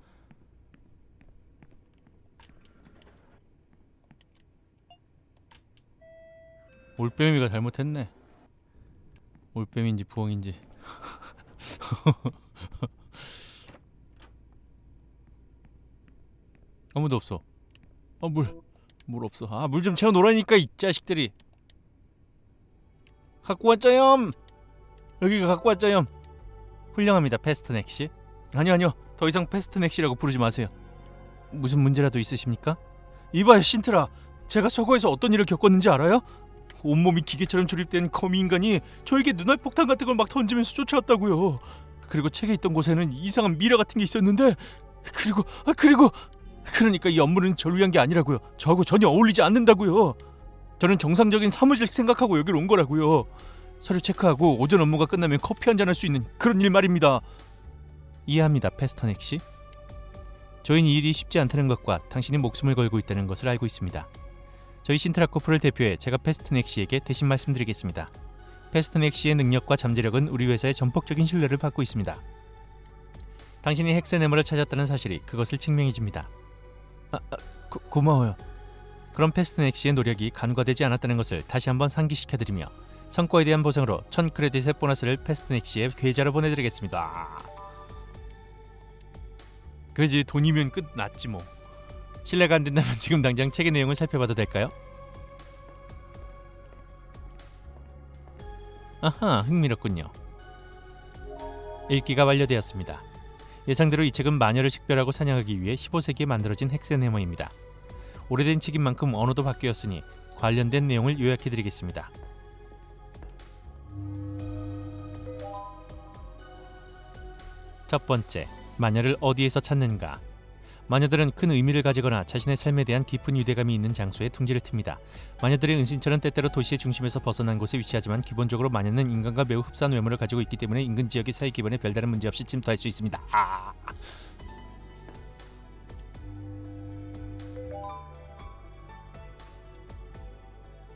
올빼미가 잘못했네. 올빼미인지 부엉인지. 아무도 없어. 아 물, 물 없어. 아 물 좀 채워 놓으라니까 이 자식들이. 갖고 왔자염. 여기가 갖고 왔자염. 훌륭합니다, 패스트넥 씨. 아니요 아니요, 더 이상 패스트넥 씨라고 부르지 마세요. 무슨 문제라도 있으십니까? 이봐요 신트라, 제가 서거에서 어떤 일을 겪었는지 알아요? 온몸이 기계처럼 조립된 거미 인간이 저에게 눈알 폭탄 같은 걸 막 던지면서 쫓아왔다고요. 그리고 책에 있던 곳에는 이상한 미라 같은 게 있었는데 그리고 아 그리고 그러니까 이 업무는 절 위한 게 아니라고요. 저하고 전혀 어울리지 않는다고요. 저는 정상적인 사무실 생각하고 여기로 온 거라고요. 서류 체크하고 오전 업무가 끝나면 커피 한 잔 할 수 있는 그런 일 말입니다. 이해합니다, 페스터넥 씨. 저희는 이 일이 쉽지 않다는 것과 당신이 목숨을 걸고 있다는 것을 알고 있습니다. 저희 신트라코프를 대표해 제가 페스트넥 씨에게 대신 말씀드리겠습니다. 페스트넥 씨의 능력과 잠재력은 우리 회사의 전폭적인 신뢰를 받고 있습니다. 당신이 헥세네머를 찾았다는 사실이 그것을 증명해줍니다. 아, 아 고, 고마워요. 그럼 페스트넥 씨의 노력이 간과되지 않았다는 것을 다시 한번 상기시켜드리며 성과에 대한 보상으로 1000 크레딧의 보너스를 페스트넥 씨의 계좌로 보내드리겠습니다. 그지 돈이면 끝났지 뭐. 신뢰가 안 된다면 지금 당장 책의 내용을 살펴봐도 될까요? 아하, 흥미롭군요. 읽기가 완료되었습니다. 예상대로 이 책은 마녀를 식별하고 사냥하기 위해 15세기에 만들어진 헥센해머입니다. 오래된 책인 만큼 언어도 바뀌었으니 관련된 내용을 요약해드리겠습니다. 첫 번째, 마녀를 어디에서 찾는가? 마녀들은 큰 의미를 가지거나 자신의 삶에 대한 깊은 유대감이 있는 장소에 둥지를 틉니다. 마녀들의 은신처는 때때로 도시의 중심에서 벗어난 곳에 위치하지만 기본적으로 마녀는 인간과 매우 흡사한 외모를 가지고 있기 때문에 인근 지역의 사회 기반에 별다른 문제 없이 침투할 수 있습니다. 아.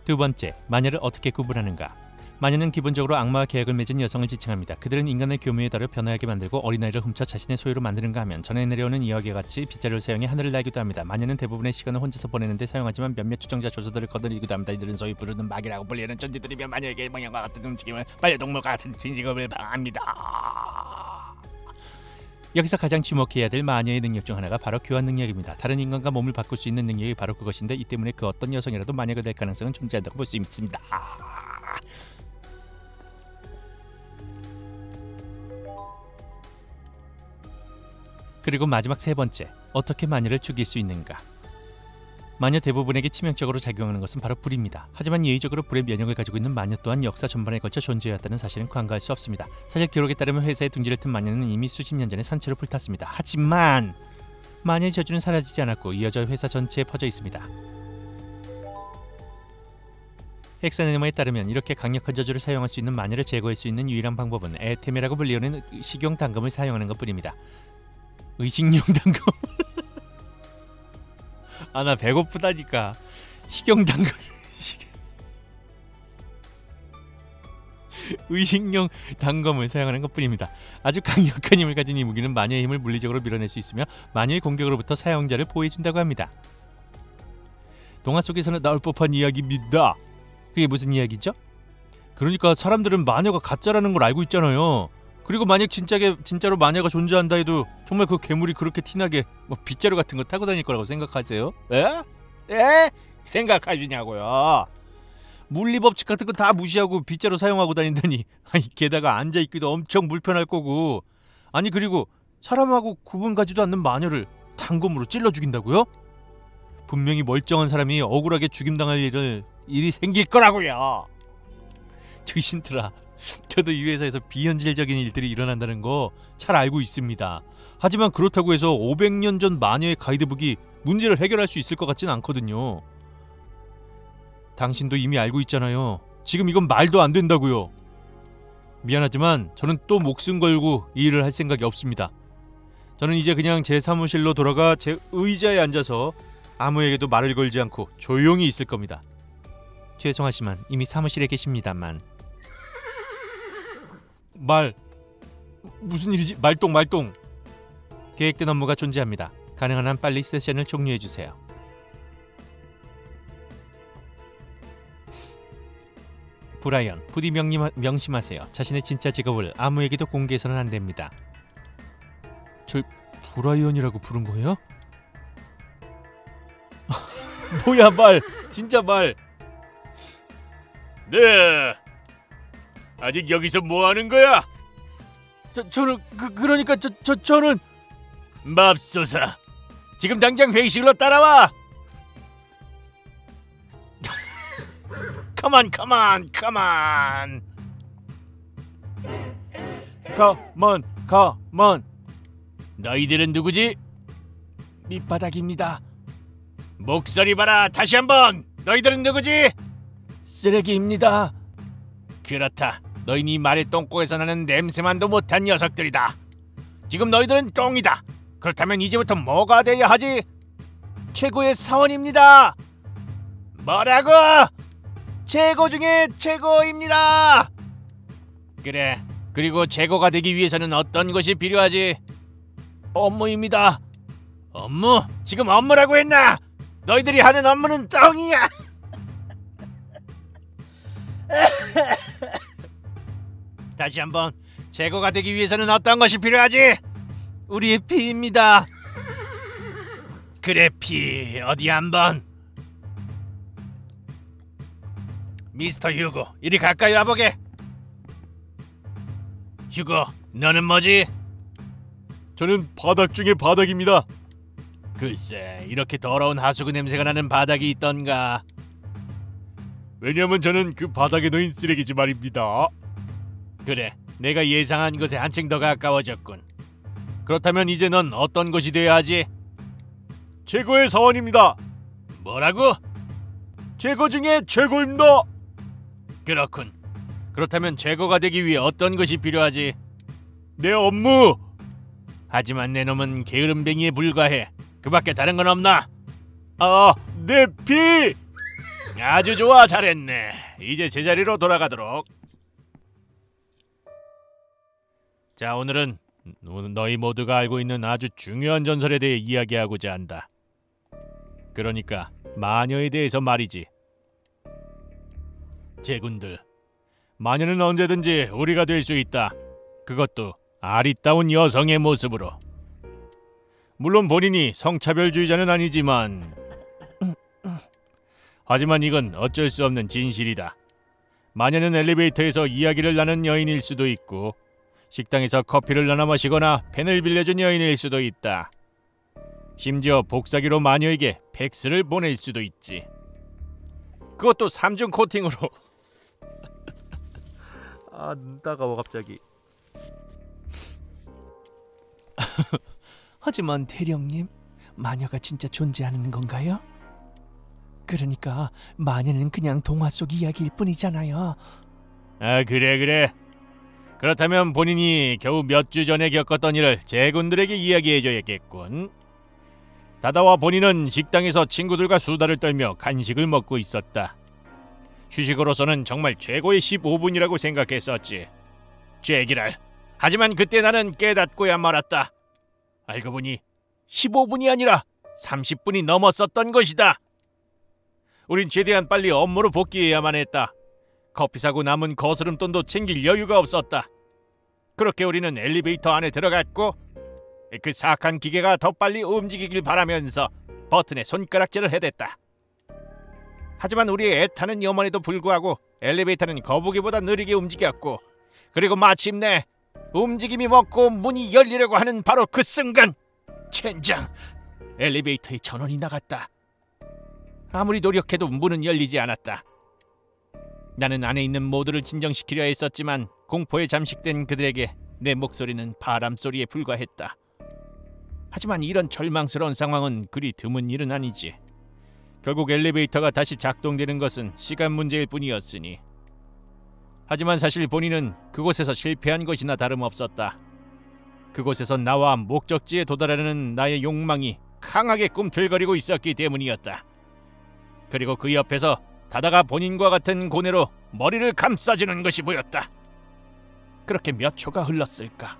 두 번째, 마녀를 어떻게 구분하는가? 마녀는 기본적으로 악마와 계약을 맺은 여성을 지칭합니다. 그들은 인간의 교묘에 따라 변화하게 만들고 어린아이를 훔쳐 자신의 소유로 만드는가 하면 전해 내려오는 이야기와 같이 빗자루를 사용해 하늘을 날기도 합니다. 마녀는 대부분의 시간을 혼자서 보내는데 사용하지만 몇몇 추정자 조서들을 거느리기도 합니다. 이들은 소위 부르는 막이라고 불리는 존재들이며 마녀에게 모양과 같은 움직임을 반려동물과 같은 직업을 방합니다. 여기서 가장 주목해야 될 마녀의 능력 중 하나가 바로 교환 능력입니다. 다른 인간과 몸을 바꿀 수 있는 능력이 바로 그것인데 이 때문에 그 어떤 여성이라도 마녀가 될 가능성은 존재한다고 볼 수 있습니다. 그리고 마지막 세 번째, 어떻게 마녀를 죽일 수 있는가? 마녀 대부분에게 치명적으로 작용하는 것은 바로 불입니다. 하지만 예의적으로 불의 면역을 가지고 있는 마녀 또한 역사 전반에 걸쳐 존재해왔다는 사실은 간과할 수 없습니다. 사실 기록에 따르면 회사에 둥지를 튼 마녀는 이미 수십 년 전에 산채로 불탔습니다. 하지만 마녀의 저주는 사라지지 않았고 이어져 회사 전체에 퍼져 있습니다. 헥사네모에 따르면 이렇게 강력한 저주를 사용할 수 있는 마녀를 제거할 수 있는 유일한 방법은 에테메라고 불리우는 식용 단검을 사용하는 것뿐입니다. 의식용 단검. 아 나 배고프다니까. 식용 단검. 의식용 단검을 사용하는 것뿐입니다. 아주 강력한 힘을 가진 이 무기는 마녀의 힘을 물리적으로 밀어낼 수 있으며 마녀의 공격으로부터 사용자를 보호해준다고 합니다. 동화 속에서는 나올 법한 이야기입니다. 그게 무슨 이야기죠? 그러니까 사람들은 마녀가 가짜라는 걸 알고 있잖아요. 그리고 만약 진짜게 진짜로 마녀가 존재한다 해도 정말 그 괴물이 그렇게 티나게 뭐 빗자루 같은 거 타고 다닐 거라고 생각하세요? 에? 에? 생각하시냐고요? 물리 법칙 같은 거 다 무시하고 빗자루 사용하고 다닌다니. 아니 게다가 앉아 있기도 엄청 불편할 거고. 아니 그리고 사람하고 구분 가지도 않는 마녀를 단검으로 찔러 죽인다고요? 분명히 멀쩡한 사람이 억울하게 죽임당할 일을 일이 생길 거라고요. 정신들아. 저도 이 회사에서 비현실적인 일들이 일어난다는 거 잘 알고 있습니다. 하지만 그렇다고 해서 500년 전 마녀의 가이드북이 문제를 해결할 수 있을 것 같진 않거든요. 당신도 이미 알고 있잖아요. 지금 이건 말도 안 된다고요. 미안하지만 저는 또 목숨 걸고 이 일을 할 생각이 없습니다. 저는 이제 그냥 제 사무실로 돌아가 제 의자에 앉아서 아무에게도 말을 걸지 않고 조용히 있을 겁니다. 죄송하지만 이미 사무실에 계십니다만 말 무슨 일이지? 말똥 말똥. 계획된 업무가 존재합니다. 가능한 한 빨리 세션을 종료해 주세요. 브라이언, 부디 명림, 명심하세요. 자신의 진짜 직업을 아무에게도 공개해서는 안 됩니다. 저 브라이언이라고 부른 거예요? 뭐야 말, 진짜 말. 네. 아직 여기서 뭐 하는 거야? 저 저는 그 그러니까 저 저 저는 맙소사. 지금 당장 회의실로 따라와. 가만 가만 가만. 가만 가만 너희들은 누구지? 밑바닥입니다. 목소리 봐라. 다시 한번. 너희들은 누구지? 쓰레기입니다. 그렇다. 너희는 이 말의 똥꼬에서 나는 냄새만도 못한 녀석들이다. 지금 너희들은 똥이다. 그렇다면 이제부터 뭐가 돼야 하지? 최고의 사원입니다. 뭐라고? 최고 중에 최고입니다. 그래. 그리고 최고가 되기 위해서는 어떤 것이 필요하지? 업무입니다. 업무? 지금 업무라고 했나? 너희들이 하는 업무는 똥이야. 다시 한번 최고가 되기 위해서는 어떤 것이 필요하지? 우리의 피입니다. 그래 피 어디 한번 미스터 휴고 이리 가까이 와보게. 휴고 너는 뭐지? 저는 바닥 중에 바닥입니다. 글쎄 이렇게 더러운 하수구 냄새가 나는 바닥이 있던가. 왜냐면 저는 그 바닥에 놓인 쓰레기지 말입니다. 그래, 내가 예상한 것에 한층 더 가까워졌군. 그렇다면 이제 넌 어떤 것이 되어야 하지? 최고의 사원입니다. 뭐라고? 최고 중에 최고입니다. 그렇군. 그렇다면 최고가 되기 위해 어떤 것이 필요하지? 내 업무. 하지만 내 놈은 게으름뱅이에 불과해. 그밖에 다른 건 없나? 아, 내 피. 아주 좋아, 잘했네. 이제 제자리로 돌아가도록. 자, 오늘은 너희 모두가 알고 있는 아주 중요한 전설에 대해 이야기하고자 한다. 그러니까 마녀에 대해서 말이지. 제군들, 마녀는 언제든지 우리가 될 수 있다. 그것도 아리따운 여성의 모습으로. 물론 본인이 성차별주의자는 아니지만 하지만 이건 어쩔 수 없는 진실이다. 마녀는 엘리베이터에서 이야기를 나눈 여인일 수도 있고 식당에서 커피를 나눠 마시거나 펜을 빌려준 여인일 수도 있다. 심지어 복사기로 마녀에게 팩스를 보낼 수도 있지. 그것도 삼중 코팅으로. 아, 눈 따가워 갑자기. 하지만 대령님, 마녀가 진짜 존재하는 건가요? 그러니까 마녀는 그냥 동화 속 이야기일 뿐이잖아요. 아, 그래 그래. 그렇다면 본인이 겨우 몇 주 전에 겪었던 일을 제군들에게 이야기해줘야겠군. 다다와 본인은 식당에서 친구들과 수다를 떨며 간식을 먹고 있었다. 휴식으로서는 정말 최고의 15분이라고 생각했었지. 죄기랄. 하지만 그때 나는 깨닫고야 말았다. 알고 보니 15분이 아니라 30분이 넘었었던 것이다. 우린 최대한 빨리 업무로 복귀해야만 했다. 커피 사고 남은 거스름 돈도 챙길 여유가 없었다. 그렇게 우리는 엘리베이터 안에 들어갔고 그 사악한 기계가 더 빨리 움직이길 바라면서 버튼에 손가락질을 해댔다. 하지만 우리의 애타는 염원에도 불구하고 엘리베이터는 거북이보다 느리게 움직였고 그리고 마침내 움직임이 먹고 문이 열리려고 하는 바로 그 순간 젠장 엘리베이터의 전원이 나갔다. 아무리 노력해도 문은 열리지 않았다. 나는 안에 있는 모두를 진정시키려 했었지만 공포에 잠식된 그들에게 내 목소리는 바람 소리에 불과했다. 하지만 이런 절망스러운 상황은 그리 드문 일은 아니지. 결국 엘리베이터가 다시 작동되는 것은 시간 문제일 뿐이었으니. 하지만 사실 본인은 그곳에서 실패한 것이나 다름없었다. 그곳에서 나와 목적지에 도달하려는 나의 욕망이 강하게 꿈틀거리고 있었기 때문이었다. 그리고 그 옆에서 다다가 본인과 같은 고뇌로 머리를 감싸주는 것이 보였다. 그렇게 몇 초가 흘렀을까?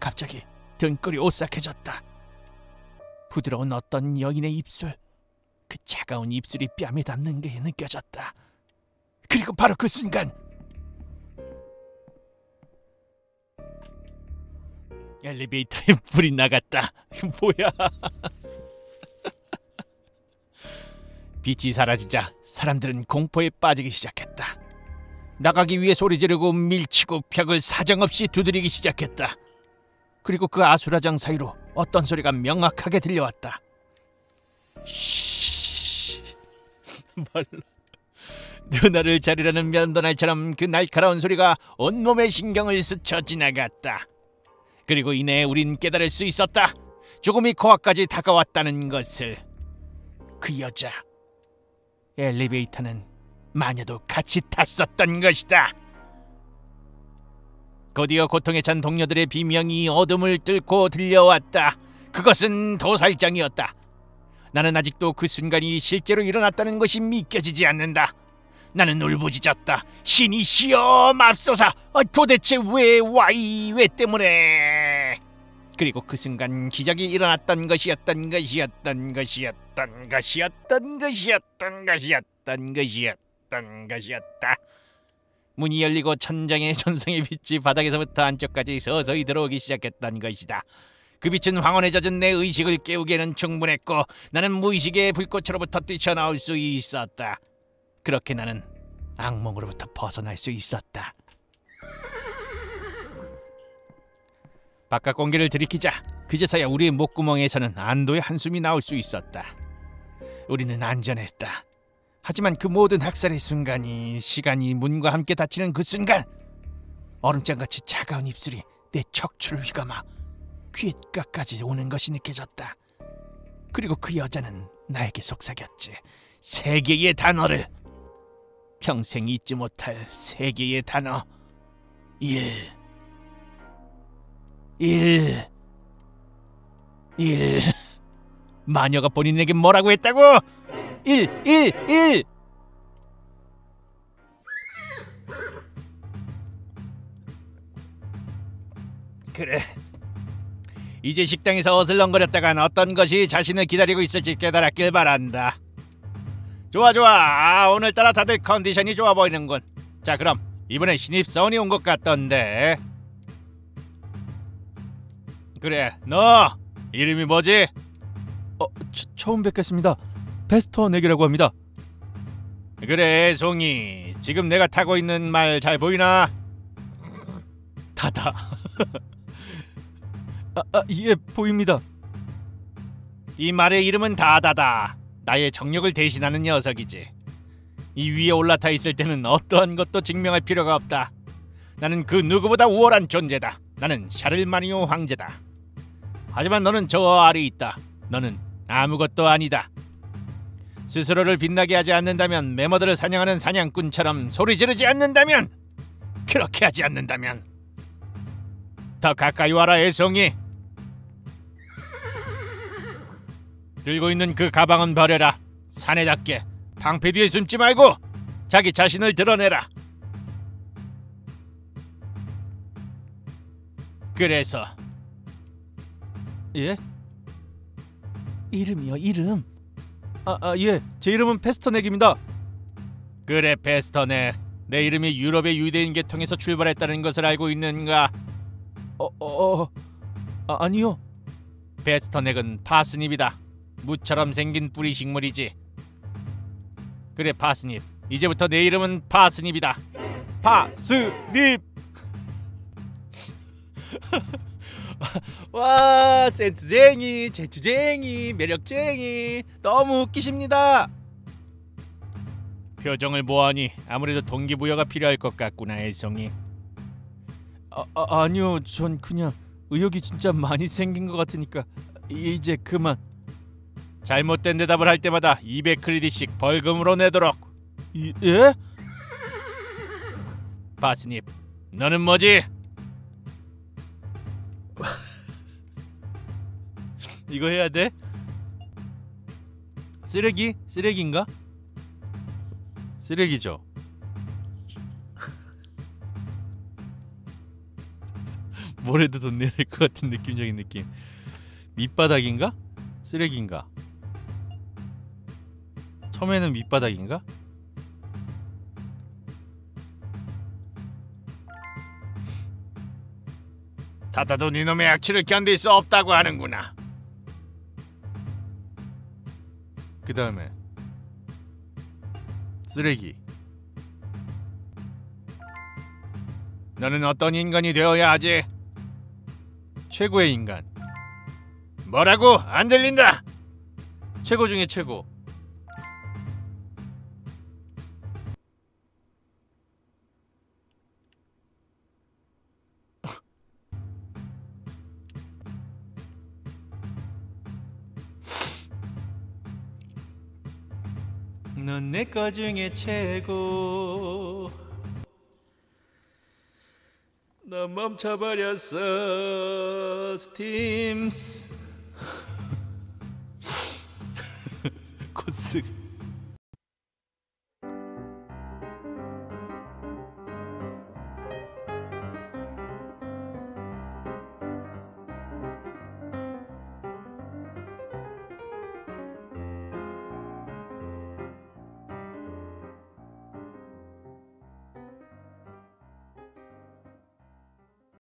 갑자기 등골이 오싹해졌다. 부드러운 어떤 여인의 입술, 그 차가운 입술이 뺨에 닿는 게 느껴졌다. 그리고 바로 그 순간 엘리베이터에 불이 나갔다. 뭐야? 빛이 사라지자 사람들은 공포에 빠지기 시작했다. 나가기 위해 소리 지르고 밀치고 벽을 사정없이 두드리기 시작했다. 그리고 그 아수라장 사이로 어떤 소리가 명확하게 들려왔다. 말로 누나를 자리라는 면도날처럼 그 날카로운 소리가 온몸의 신경을 스쳐 지나갔다. 그리고 이내 우린 깨달을 수 있었다. 죽음이 코앞까지 다가왔다는 것을. 그 여자 엘리베이터는 마녀도 같이 탔었던 것이다. 곧이어 고통에 찬 동료들의 비명이 어둠을 뚫고 들려왔다. 그것은 도살장이었다. 나는 아직도 그 순간이 실제로 일어났다는 것이 믿겨지지 않는다. 나는 울부짖었다. 신이 시여 맙소사. 어, 도대체 왜 와이 왜 때문에? 그리고 그 순간 기적이 일어났던 것이었던 것이었던 것이었던 것이었던 것이었던 것이었던 것이었던 것이었다. 문이 열리고 천장의 전성의 빛이 바닥에서부터 안쪽까지 서서히 들어오기 시작했던 것이다. 그 빛은 황혼에 젖은 내 의식을 깨우기에는 충분했고 나는 무의식의 불꽃으로부터 뛰쳐나올 수 있었다. 그렇게 나는 악몽으로부터 벗어날 수 있었다. 바깥 공기를 들이키자 그제서야 우리의 목구멍에서는 안도의 한숨이 나올 수 있었다. 우리는 안전했다. 하지만 그 모든 학살의 순간이 시간이 문과 함께 닫히는 그 순간 얼음장같이 차가운 입술이 내 척추를 휘감아 귓가까지 오는 것이 느껴졌다. 그리고 그 여자는 나에게 속삭였지. 세 개의 단어를 평생 잊지 못할 세 개의 단어. 일, 일, 일. 마녀가 본인에게 뭐라고 했다고? 일, 일, 일. 그래. 이제 식당에서 어슬렁거렸다간 어떤 것이 자신을 기다리고 있을지 깨달았길 바란다. 좋아 좋아. 아, 오늘따라 다들 컨디션이 좋아 보이는군. 자 그럼 이번엔 신입사원이 온 것 같던데. 그래 너 이름이 뭐지? 어 처, 처음 뵙겠습니다. 베스터 내기라고 합니다. 그래 송이 지금 내가 타고 있는 말 잘 보이나? 다다. 아, 아, 예, 보입니다. 이 말의 이름은 다다다. 나의 정력을 대신하는 녀석이지. 이 위에 올라타 있을 때는 어떠한 것도 증명할 필요가 없다. 나는 그 누구보다 우월한 존재다. 나는 샤를마니오 황제다. 하지만 너는 저 아래 있다. 너는 아무것도 아니다. 스스로를 빛나게 하지 않는다면 메모들을 사냥하는 사냥꾼처럼 소리 지르지 않는다면 그렇게 하지 않는다면 더 가까이 와라 애송이 들고 있는 그 가방은 버려라 사내답게 방패 뒤에 숨지 말고 자기 자신을 드러내라 그래서 예? 이름이요 이름 아, 아 예. 제 이름은 페스터넥입니다. 그래, 페스터넥. 내 이름이 유럽의 유대인 계통에서 출발했다는 것을 알고 있는가? 어, 어, 어. 아, 아니요. 페스터넥은 파스닙이다. 무처럼 생긴 뿌리 식물이지. 그래, 파스닙. 이제부터 내 이름은 파스닙이다. 파스닙. 와 센스쟁이 재치쟁이 매력쟁이. 너무 웃기십니다. 표정을 보아하니 아무래도 동기부여가 필요할 것 같구나 애송이. 아, 아, 아니요. 전 그냥 의욕이 진짜 많이 생긴 것 같으니까 이제 그만. 잘못된 대답을 할 때마다 200크리딧씩 벌금으로 내도록. 이, 예? 바스닙 너는 뭐지? 이거 해야 돼? 쓰레기? 쓰레기인가? 쓰레기죠. 뭘 해도 돈 내야 될것 같은 느낌적인 느낌. 밑바닥인가? 쓰레기인가? 처음에는 밑바닥인가? 다다도 니놈의 악취를 견딜 수 없다고 하는구나. 그 다음에 쓰레기 너는 어떤 인간이 되어야 하지? 최고의 인간 뭐라고? 안 들린다 최고 중에 최고 내 거 중에 최고. 너 멈춰버렸어 스팀스. 코스